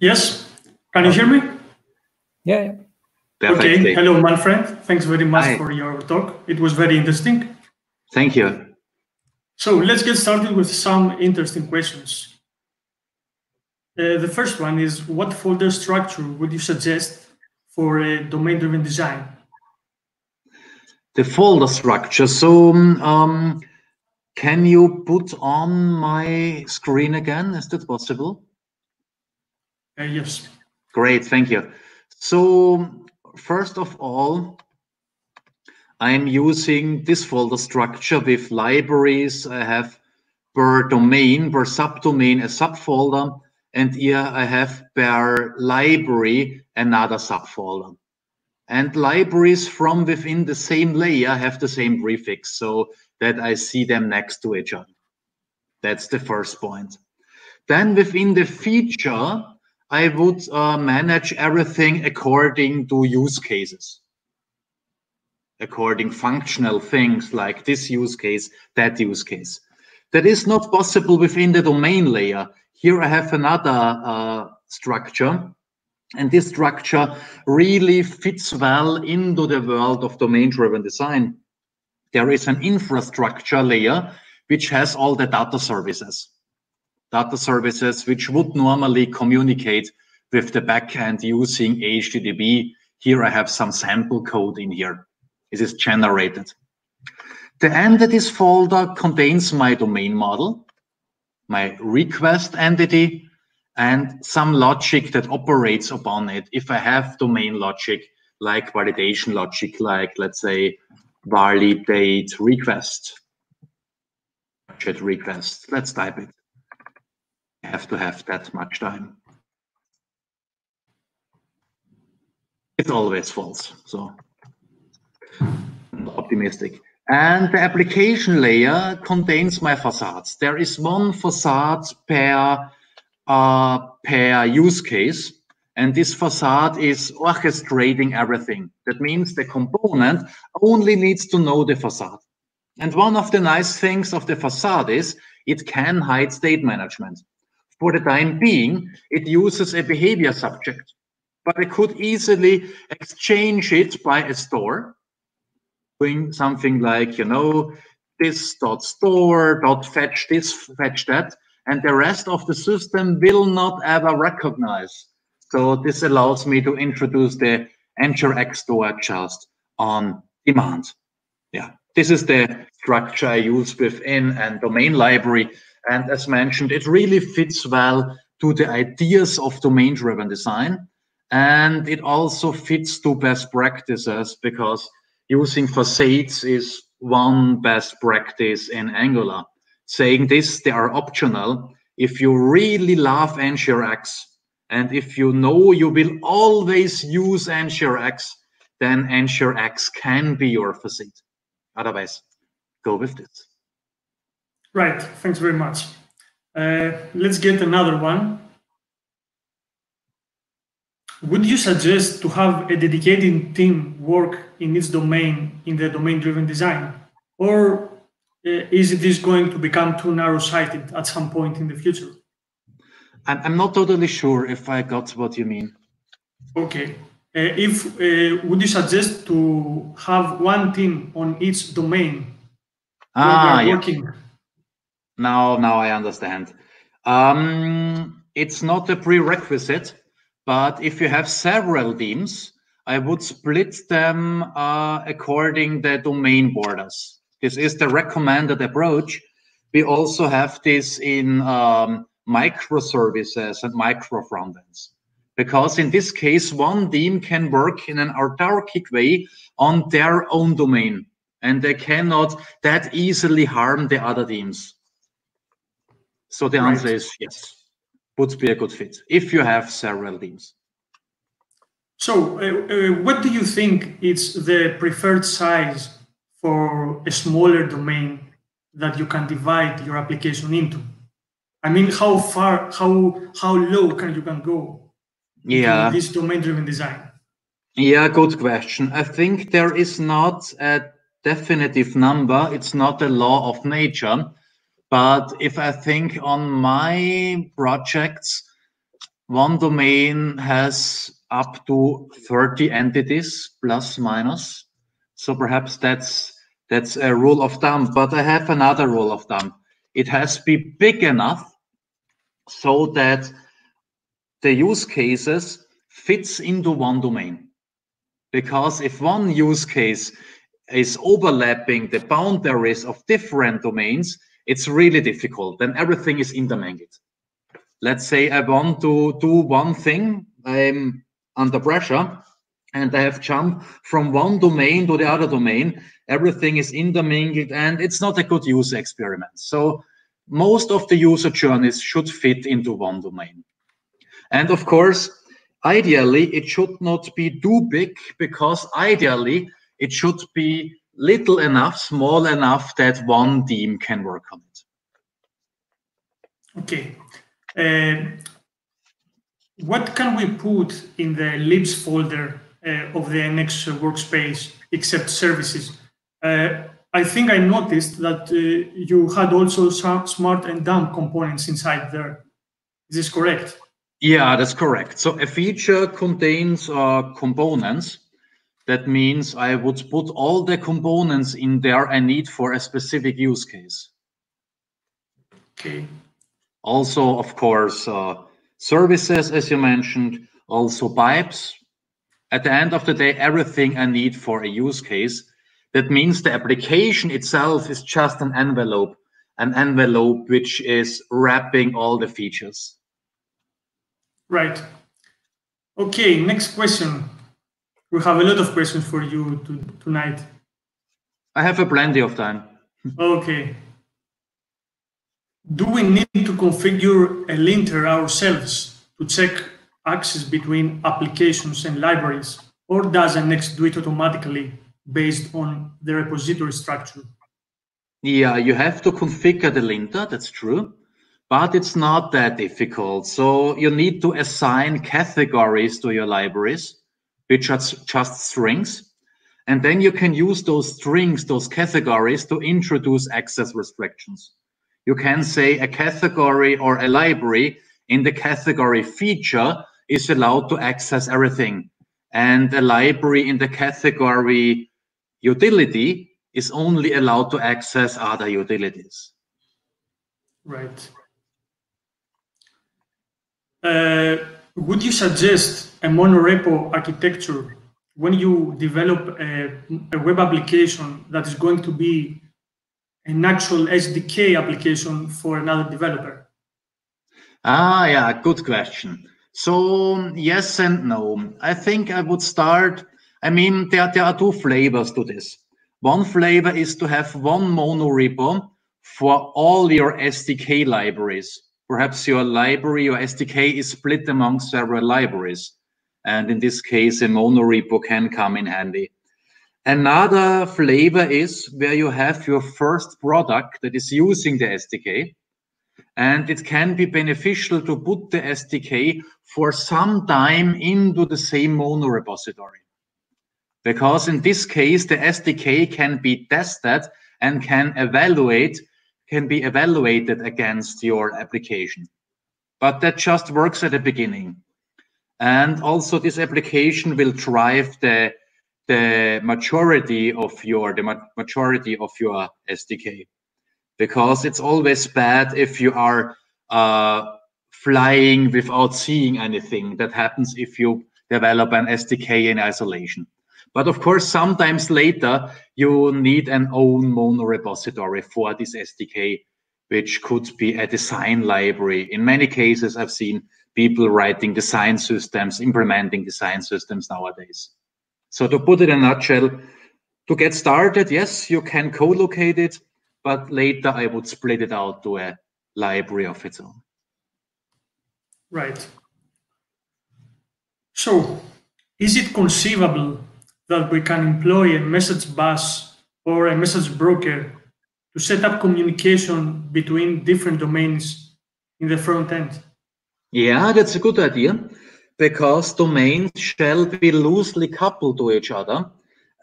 Yes. Can you hear me? Yeah. yeah. Okay. Hello, Manfred. Thanks very much Hi. for your talk. It was very interesting. Thank you. So let's get started with some interesting questions. Uh, the first one is, what folder structure would you suggest for a domain-driven design? The folder structure. So um, can you put on my screen again? Is that possible? Uh, yes. Great, thank you. So first of all, I'm using this folder structure with libraries. I have per domain, per subdomain, a subfolder, and here I have per library another subfolder. And libraries from within the same layer have the same prefix so that I see them next to each other. That's the first point. Then within the feature, I would uh, manage everything according to use cases according functional things like this use case, that use case. That is not possible within the domain layer. Here I have another uh, structure, and this structure really fits well into the world of domain-driven design. There is an infrastructure layer which has all the data services. Data services which would normally communicate with the backend using HTTP. Here I have some sample code in here. It is generated. The entities folder contains my domain model, my request entity, and some logic that operates upon it. If I have domain logic, like validation logic, like let's say validate request, chat request. Let's type it. I have to have that much time. It's always false. So optimistic. And the application layer contains my facades. There is one facade per, uh, per use case. And this facade is orchestrating everything. That means the component only needs to know the facade. And one of the nice things of the facade is it can hide state management. For the time being, it uses a behavior subject, but I could easily exchange it by a store doing something like, you know, this dot store dot fetch this, fetch that, and the rest of the system will not ever recognize. So this allows me to introduce the ngrx store just on demand. Yeah, this is the structure I use within and domain library. And as mentioned, it really fits well to the ideas of domain-driven design. And it also fits to best practices because using facades is one best practice in Angular. Saying this, they are optional. If you really love NGRX and if you know you will always use NGRX, then NGRX can be your facade. Otherwise, go with this. Right. Thanks very much. Uh, let's get another one. Would you suggest to have a dedicated team work in its domain in the domain-driven design, or uh, is this going to become too narrow-sighted at some point in the future? I'm not totally sure if I got what you mean. Okay. Uh, if uh, would you suggest to have one team on each domain ah, yeah. working? Now, now I understand. Um, it's not a prerequisite but if you have several teams, I would split them uh, according the domain borders. This is the recommended approach. We also have this in um, microservices and micro frontends. Because in this case, one team can work in an autarkic way on their own domain, and they cannot that easily harm the other teams. So the right. answer is yes would be a good fit if you have several teams. So, uh, uh, what do you think is the preferred size for a smaller domain that you can divide your application into? I mean, how far, how how low can you can go? Yeah, this domain-driven design. Yeah, good question. I think there is not a definitive number. It's not a law of nature. But if I think on my projects, one domain has up to 30 entities plus minus. So perhaps that's that's a rule of thumb. But I have another rule of thumb. It has to be big enough so that the use cases fits into one domain. Because if one use case is overlapping the boundaries of different domains, it's really difficult. Then everything is intermingled. Let's say I want to do one thing. I'm under pressure. and they have jumped from one domain to the other domain. Everything is intermingled and it's not a good user experience. So most of the user journeys should fit into one domain. And of course, ideally, it should not be too big because ideally, it should be little enough, small enough that one team can work on it. Okay. Uh, what can we put in the libs folder uh, of the NX workspace except services? Uh, I think I noticed that uh, you had also some smart and dumb components inside there. Is this correct? Yeah, that's correct. So a feature contains uh, components. That means I would put all the components in there I need for a specific use case. Okay. Also, of course, uh, services, as you mentioned, also pipes. At the end of the day, everything I need for a use case that means the application itself is just an envelope, an envelope which is wrapping all the features. Right. Okay, next question. We have a lot of questions for you to, tonight. I have a plenty of time. okay. Do we need to configure a linter ourselves to check access between applications and libraries, or does NX do it automatically based on the repository structure. Yeah, you have to configure the linter, that's true, but it's not that difficult. So you need to assign categories to your libraries, which are just strings. And then you can use those strings, those categories to introduce access restrictions. You can say a category or a library in the category feature is allowed to access everything. And a library in the category utility is only allowed to access other utilities. Right. Uh, would you suggest a monorepo architecture when you develop a, a, web application that is going to be an actual SDK application for another developer? Ah, yeah, good question. So yes and no. I think I would start I mean, there, there are two flavors to this. One flavor is to have one monorepo for all your SDK libraries. Perhaps your library, your SDK is split among several libraries. And in this case, a monorepo can come in handy. Another flavor is where you have your first product that is using the SDK. And it can be beneficial to put the SDK for some time into the same mono repository. because in this case, the SDK can be tested and can evaluate, can be evaluated against your application. But that just works at the beginning. And also this application will drive the, the majority of your, the majority of your SDK. Because it's always bad if you are uh, flying without seeing anything. That happens if you develop an SDK in isolation. But of course, sometimes later you need an own mono repository for this SDK, which could be a design library. In many cases, I've seen people writing design systems, implementing design systems nowadays. So to put it in a nutshell, to get started, yes, you can co-locate it, but later I would split it out to a library of its own. Right. So, is it conceivable that we can employ a message bus or a message broker to set up communication between different domains in the front end? Yeah, that's a good idea because domains shall be loosely coupled to each other.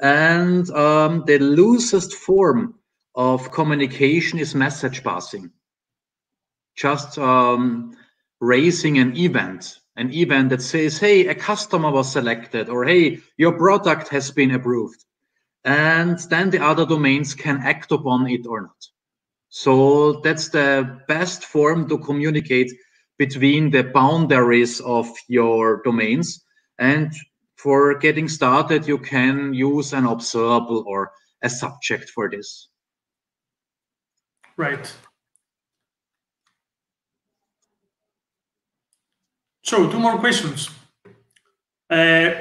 And um, the loosest form of communication is message passing. Just um, raising an event an event that says, hey, a customer was selected, or hey, your product has been approved. And then the other domains can act upon it or not. So that's the best form to communicate between the boundaries of your domains. And for getting started, you can use an observable or a subject for this. Right. So two more questions. Uh,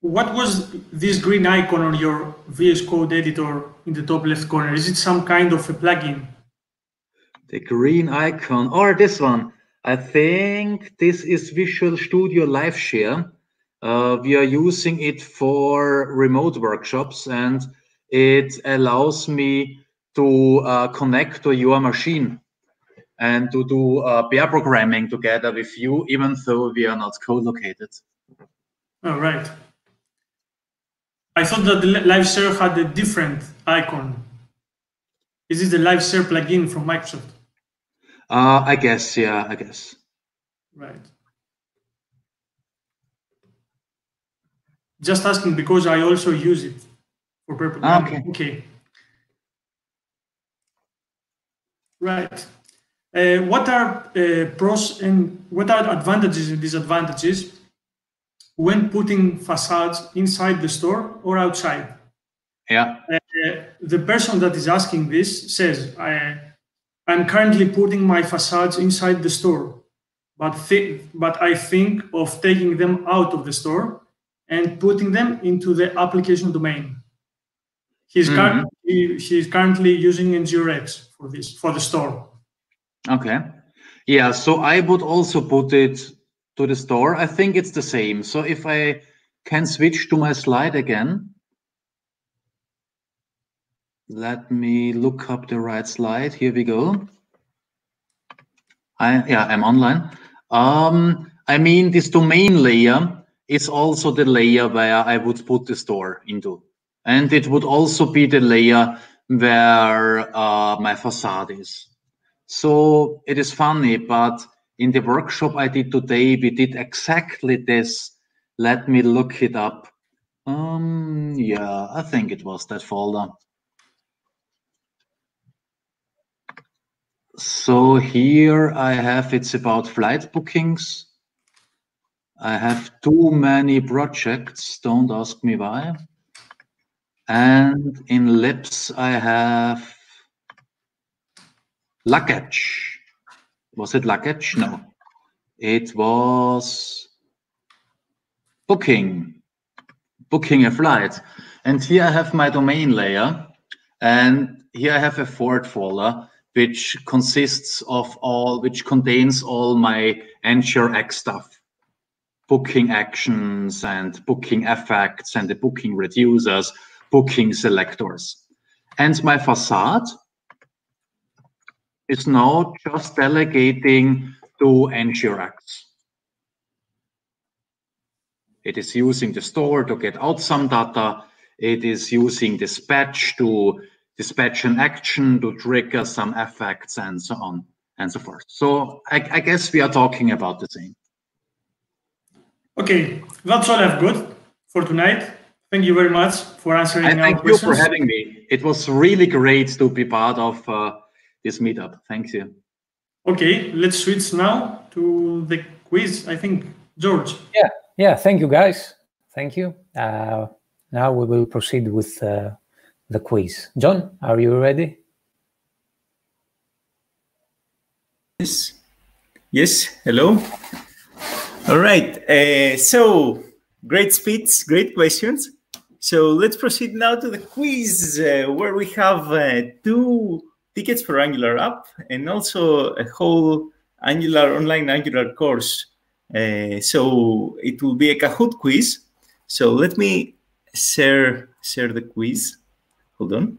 what was this green icon on your VS Code editor in the top left corner? Is it some kind of a plugin? The green icon, or this one. I think this is Visual Studio Live Share. Uh, we are using it for remote workshops and it allows me to uh, connect to your machine and to do uh, pair programming together with you, even though we are not co-located. All right. I thought that the LiveShare had a different icon. This is this the LiveShare plugin from Microsoft? Uh, I guess, yeah, I guess. Right. Just asking because I also use it for purpose. Ah, okay. Okay. Right. Uh, what are uh, pros and what are advantages and disadvantages when putting facades inside the store or outside? Yeah. Uh, the person that is asking this says, I, I'm currently putting my facades inside the store, but, th- but I think of taking them out of the store and putting them into the application domain. He's, Mhm. currently, he, he's currently using NGRX for this, for the store. Okay. Yeah, so I would also put it to the store. I think it's the same. So if I can switch to my slide again. Let me look up the right slide. Here we go. I yeah, I'm online. Um, I mean this domain layer is also the layer where I would put the store into. And it would also be the layer where uh, my facade is. So it is funny, but in the workshop I did today, we did exactly this. Let me look it up. Um, yeah, I think it was that folder. So here I have, it's about flight bookings. I have too many projects, don't ask me why. And in libs, I have luggage. Was it luggage? No. It was booking, booking a flight. And here I have my domain layer. And here I have a Ford folder, which consists of all, which contains all my NGRX stuff, booking actions and booking effects and the booking reducers, booking selectors. And my facade is now just delegating to NGRX. It is using the store to get out some data. It is using dispatch to dispatch an action to trigger some effects and so on and so forth. So I, I guess we are talking about the same. Okay, that's all I've got for tonight. Thank you very much for answering I our thank you for having me. It was really great to be part of uh, this meetup. Thank you. Okay, let's switch now to the quiz. I think George. Yeah, yeah. Thank you, guys. Thank you. Uh, now we will proceed with uh, the quiz. John, are you ready? Yes. Yes. Hello. All right. Uh, so great speech, great questions. So let's proceed now to the quiz, uh, where we have uh, two tickets for Angular app and also a whole Angular online Angular course. Uh, so it will be a Kahoot quiz. So let me share share the quiz. Hold on.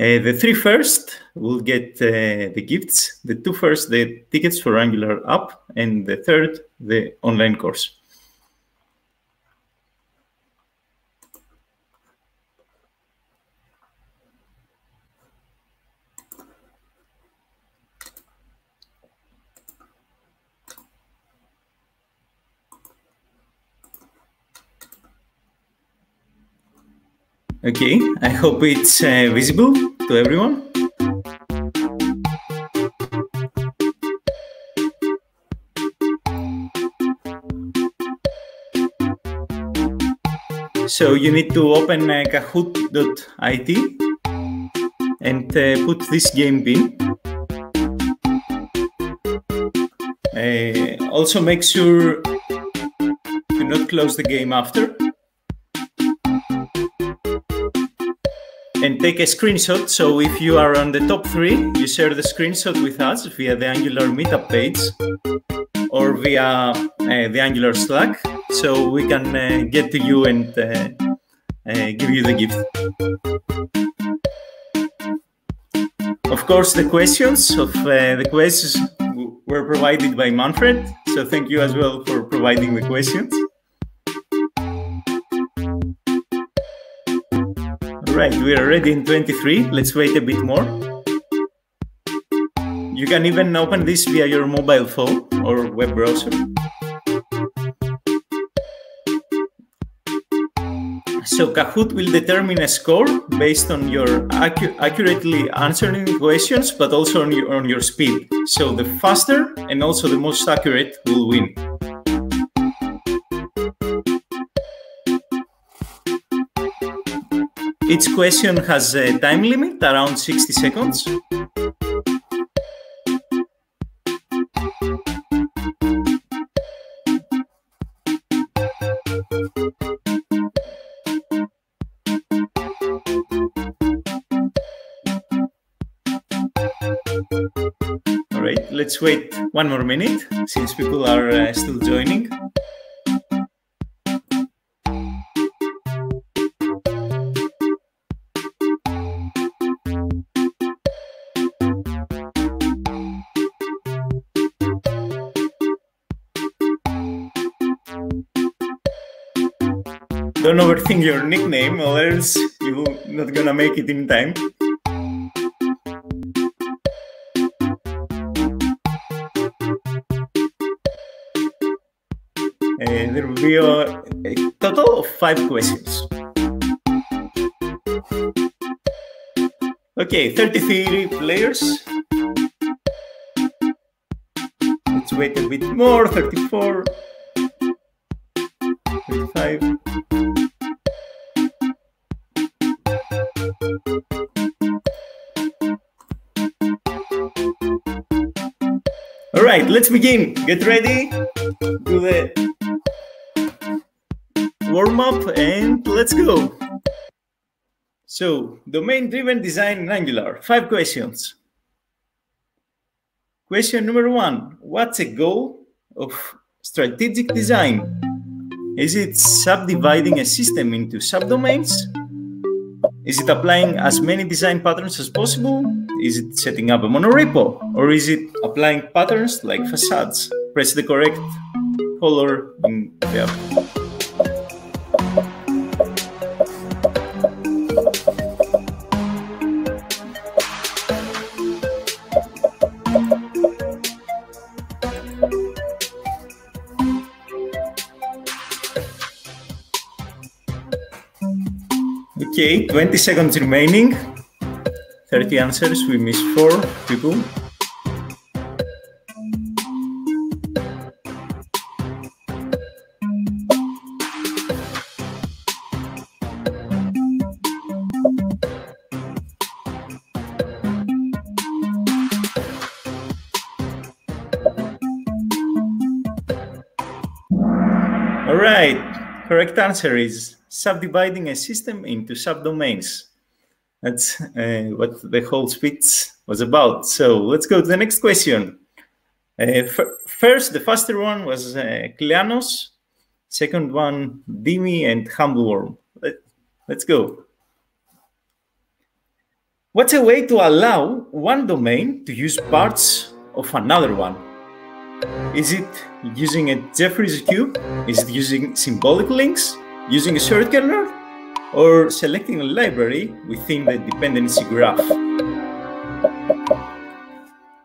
Uh, the three first will get uh, the gifts. The two first, the tickets for Angular app, and the third, the online course. Okay, I hope it's uh, visible to everyone. So you need to open uh, kahoot.it and uh, put this game pin. Uh, also make sure to not close the game after. And take a screenshot. So if you are on the top three, you share the screenshot with us via the Angular meetup page or via uh, the Angular Slack, so we can uh, get to you and uh give you the gift. Of course, the questions of the questions were provided by Manfred, so thank you as well for providing the questions. Right, we are already in 23. Let's wait a bit more. You can even open this via your mobile phone or web browser. So Kahoot will determine a score based on your acu accurately answering questions, but also on your, on your speed. So the faster and also the most accurate will win. Each question has a time limit around 60 seconds. All right, let's wait one more minute since people are uh, still joining. Don't overthink your nickname or else you're not gonna make it in time. Eh, there will be a, a total of five questions. Okay, 33 players. Let's wait a bit more, 34, 35. Right, let's begin. Get ready. Do the warm up and let's go. So, domain-driven design in Angular, five questions. Question number one, what's a goal of strategic design? Is it subdividing a system into subdomains? Is it applying as many design patterns as possible? Is it setting up a monorepo? Or is it applying patterns like facades? Press the correct color in the app. Okay, 20 seconds remaining. 30 answers. We missed four people. All right, correct answer is subdividing a system into subdomains. That's uh, what the whole speech was about. So let's go to the next question. Uh, first, the faster one was uh, Kleanos. Second one, Dimi and Humbleworm. Let, let's go. What's a way to allow one domain to use parts of another one? Is it using a Jefferies tube? Is it using symbolic links? Using a kernel or selecting a library within the dependency graph.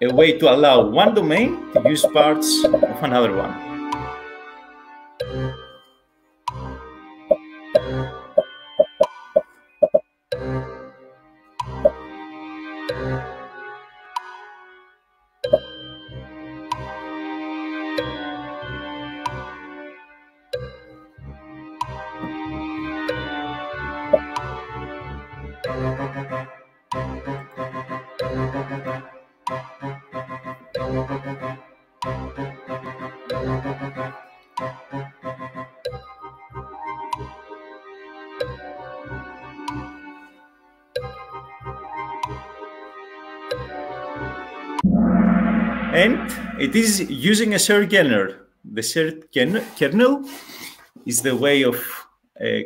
A way to allow one domain to use parts of another one. It is using a shared kernel. The shared kernel is the way of uh,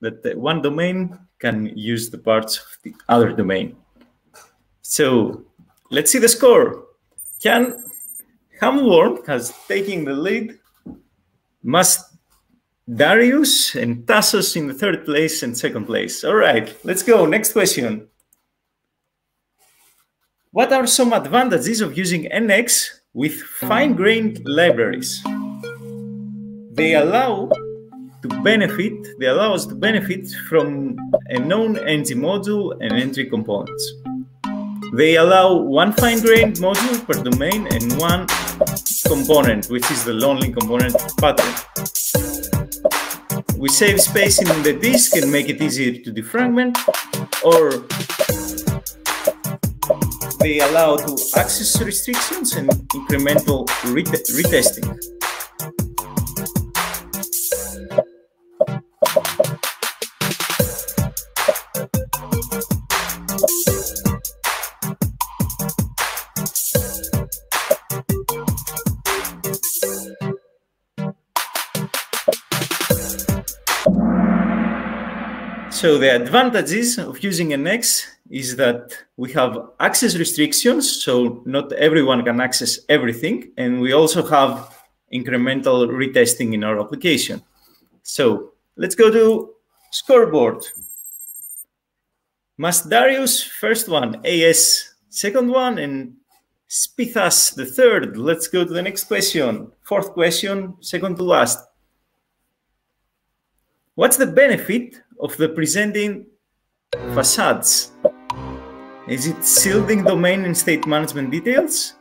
that one domain can use the parts of the other domain. So let's see the score. Can Hamworm has taken the lead. Must Darius and Tassos in the third place and second place. All right, let's go. Next question. What are some advantages of using NX with fine-grained libraries? They allow to benefit, they allow us to benefit from a known ng module and entry components. They allow one fine-grained module per domain and one component, which is the lonely component pattern. We save space in the disk and make it easier to defragment, or they allow to access restrictions and incremental retesting. So the advantages of using NX is that we have access restrictions, so not everyone can access everything, and we also have incremental retesting in our application. So let's go to scoreboard. Masdarius, first one, AS, second one, and Spithas, the third. Let's go to the next question. Fourth question, second to last. What's the benefit of the presenting facades? Is it shielding domain and state management details?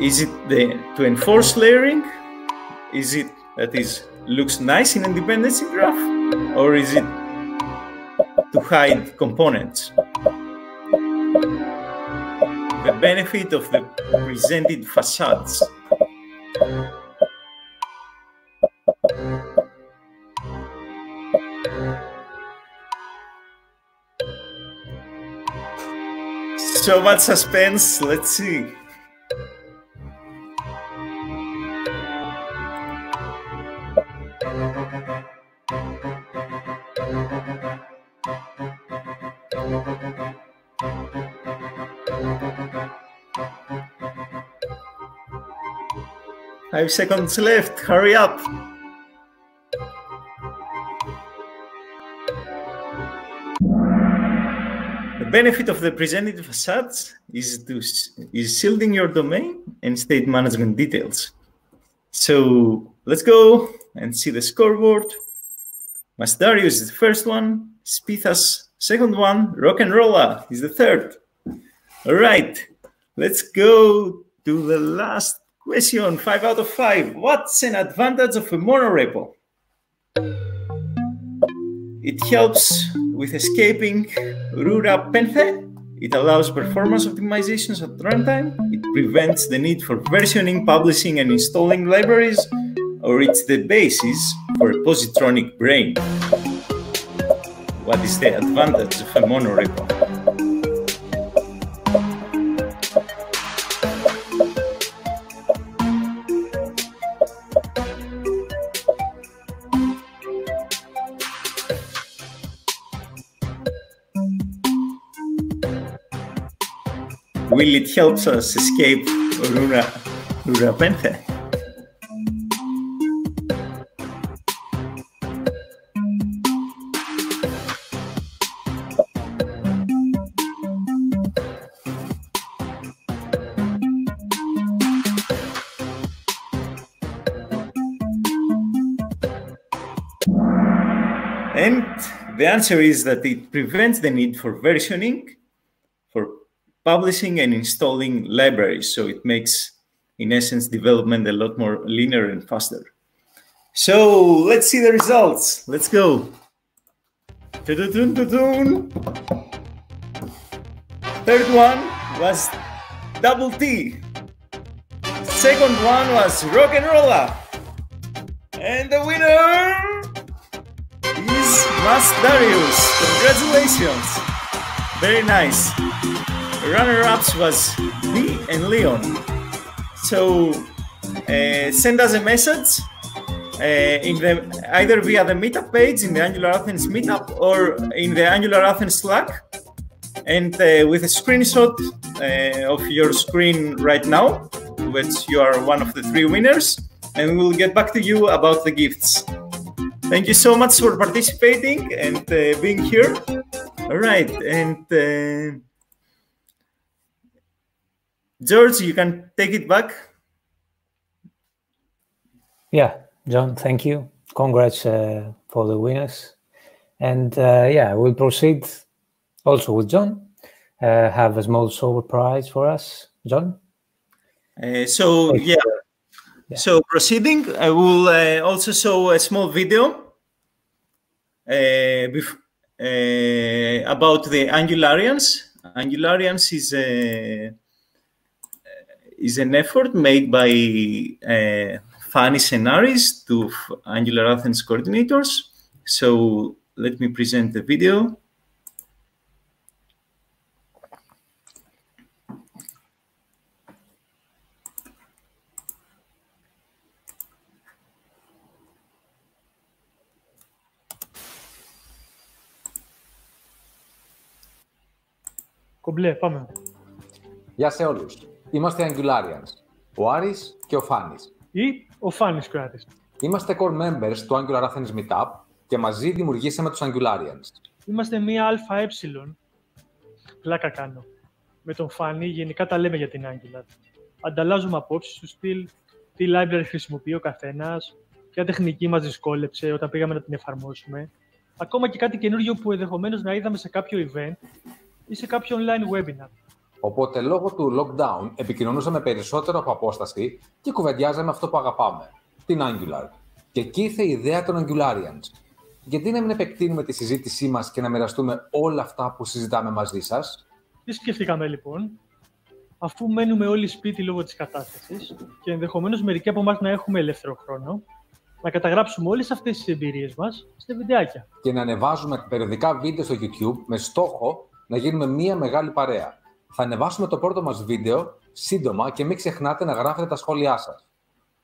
Is it the, to enforce layering? Is it that is looks nice in a dependency graph? Or is it to hide components? The benefit of the presented facades. So much suspense. Let's see. Five seconds left. Hurry up. Benefit of the presented facades is to is shielding your domain and state management details. So let's go and see the scoreboard. Masdarius is the first one, Spithas second one, Rock and Rolla is the third. All right, let's go to the last question, five out of five. What's an advantage of a monorepo? It helps with escaping Rura Penthe. It allows performance optimizations at runtime. It prevents the need for versioning, publishing, and installing libraries, or it's the basis for a positronic brain. What is the advantage of a monorepo? Will it helps us escape Rura, Rura Penthe? And the answer is that it prevents the need for versioning publishing and installing libraries. So it makes, in essence, development a lot more linear and faster. So let's see the results. Let's go. Third one was Double T. Second one was Rock and Rolla. And the winner is Mas Darius. Congratulations. Very nice runner-ups was SD, and Leon. So uh, send us a message uh, in the either via the meetup page in the Angular Athens meetup or in the Angular Athens Slack, and uh, with a screenshot uh, of your screen right now, which you are one of the three winners, and we'll get back to you about the gifts. Thank you so much for participating and uh, being here. All right, and uh, George, you can take it back. Yeah, John, thank you. Congrats uh, for the winners. And uh, yeah, we'll proceed also with John. Uh, have a small surprise for us, John. Uh, so yeah. yeah. so proceeding, I will uh, also show a small video uh, about the Angularians. Angularians is a is an effort made by uh, Fanis and Aris to Angular Athens coordinators. So let me present the video. Κομπλέ, πάμε. Γεια σε όλους. Είμαστε Angularians. Ο Άρης και ο Φάνης. Ή ο Φάνης Κράτης. Είμαστε core members του Angular Athens Meetup και μαζί δημιουργήσαμε τους Angularians. Είμαστε μία ΑΕ. Πλάκα κάνω. Με τον Φάνη γενικά τα λέμε για την Angular. Ανταλλάζουμε απόψεις του στυλ, τι library χρησιμοποιεί ο καθένας, ποια τεχνική μας δυσκόλεψε όταν πήγαμε να την εφαρμόσουμε. Ακόμα και κάτι καινούργιο που ενδεχομένως να είδαμε σε κάποιο event ή σε κάποιο online webinar. Οπότε λόγω του lockdown επικοινωνούσαμε περισσότερο από απόσταση και κουβεντιάζαμε αυτό που αγαπάμε, την Angular. Και εκεί ήρθε η ιδέα των Angularians. Γιατί να μην επεκτείνουμε τη συζήτησή μας και να μοιραστούμε όλα αυτά που συζητάμε μαζί σας; Τι σκεφτήκαμε λοιπόν, αφού μένουμε όλοι σπίτι λόγω της κατάστασης και ενδεχομένως μερικοί από εμάς να έχουμε ελεύθερο χρόνο, να καταγράψουμε όλες αυτές τις εμπειρίες μας σε βιντεάκια. Και να ανεβάζουμε περιοδικά βίντεο στο YouTube με στόχο να γίνουμε μία μεγάλη παρέα. Θα ανεβάσουμε το πρώτο μας βίντεο σύντομα και μην ξεχνάτε να γράφετε τα σχόλιά σας.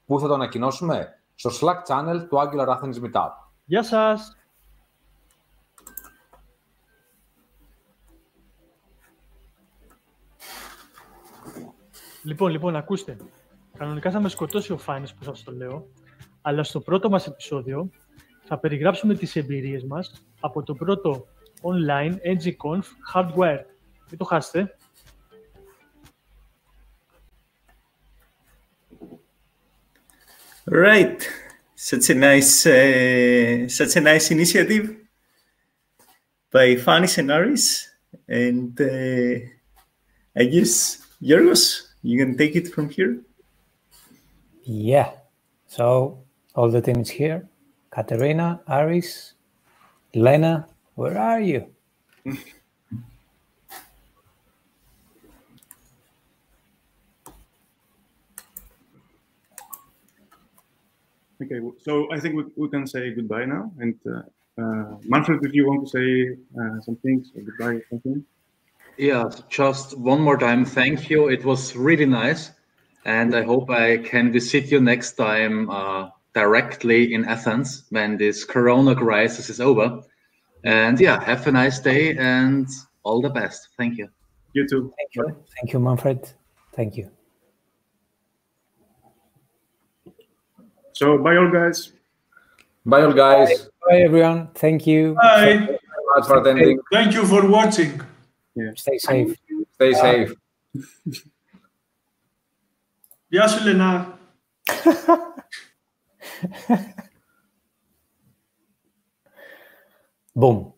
Πού θα το ανακοινώσουμε; Στο Slack channel του Angular Athens Meetup. Γεια σας! Λοιπόν, λοιπόν, ακούστε. Κανονικά θα με σκοτώσει ο Φάνης που σας το λέω, αλλά στο πρώτο μας επεισόδιο θα περιγράψουμε τις εμπειρίες μας από το πρώτο online ngconf hardware. Μην το χάσετε. Right. Such a nice, uh, such a nice initiative by Fanis and Aris. And uh, I guess, Yorgos, you can take it from here. Yeah. So all the teams here. Katerina, Aris, Lena, where are you? Okay, so I think we, we can say goodbye now. And uh, uh, Manfred, if you want to say uh, some things or goodbye or something. Yeah, just one more time, thank you. It was really nice. And I hope I can visit you next time uh, directly in Athens when this corona crisis is over. And yeah, have a nice day and all the best. Thank you. You too. Thank you. Thank you, Manfred. Thank you. So bye all guys. Bye all guys. Bye, everyone. Thank you. Bye. Much for attending. Thank you for watching. Yeah. Stay safe. Stay safe. Γεια σου, Λενά. Boom.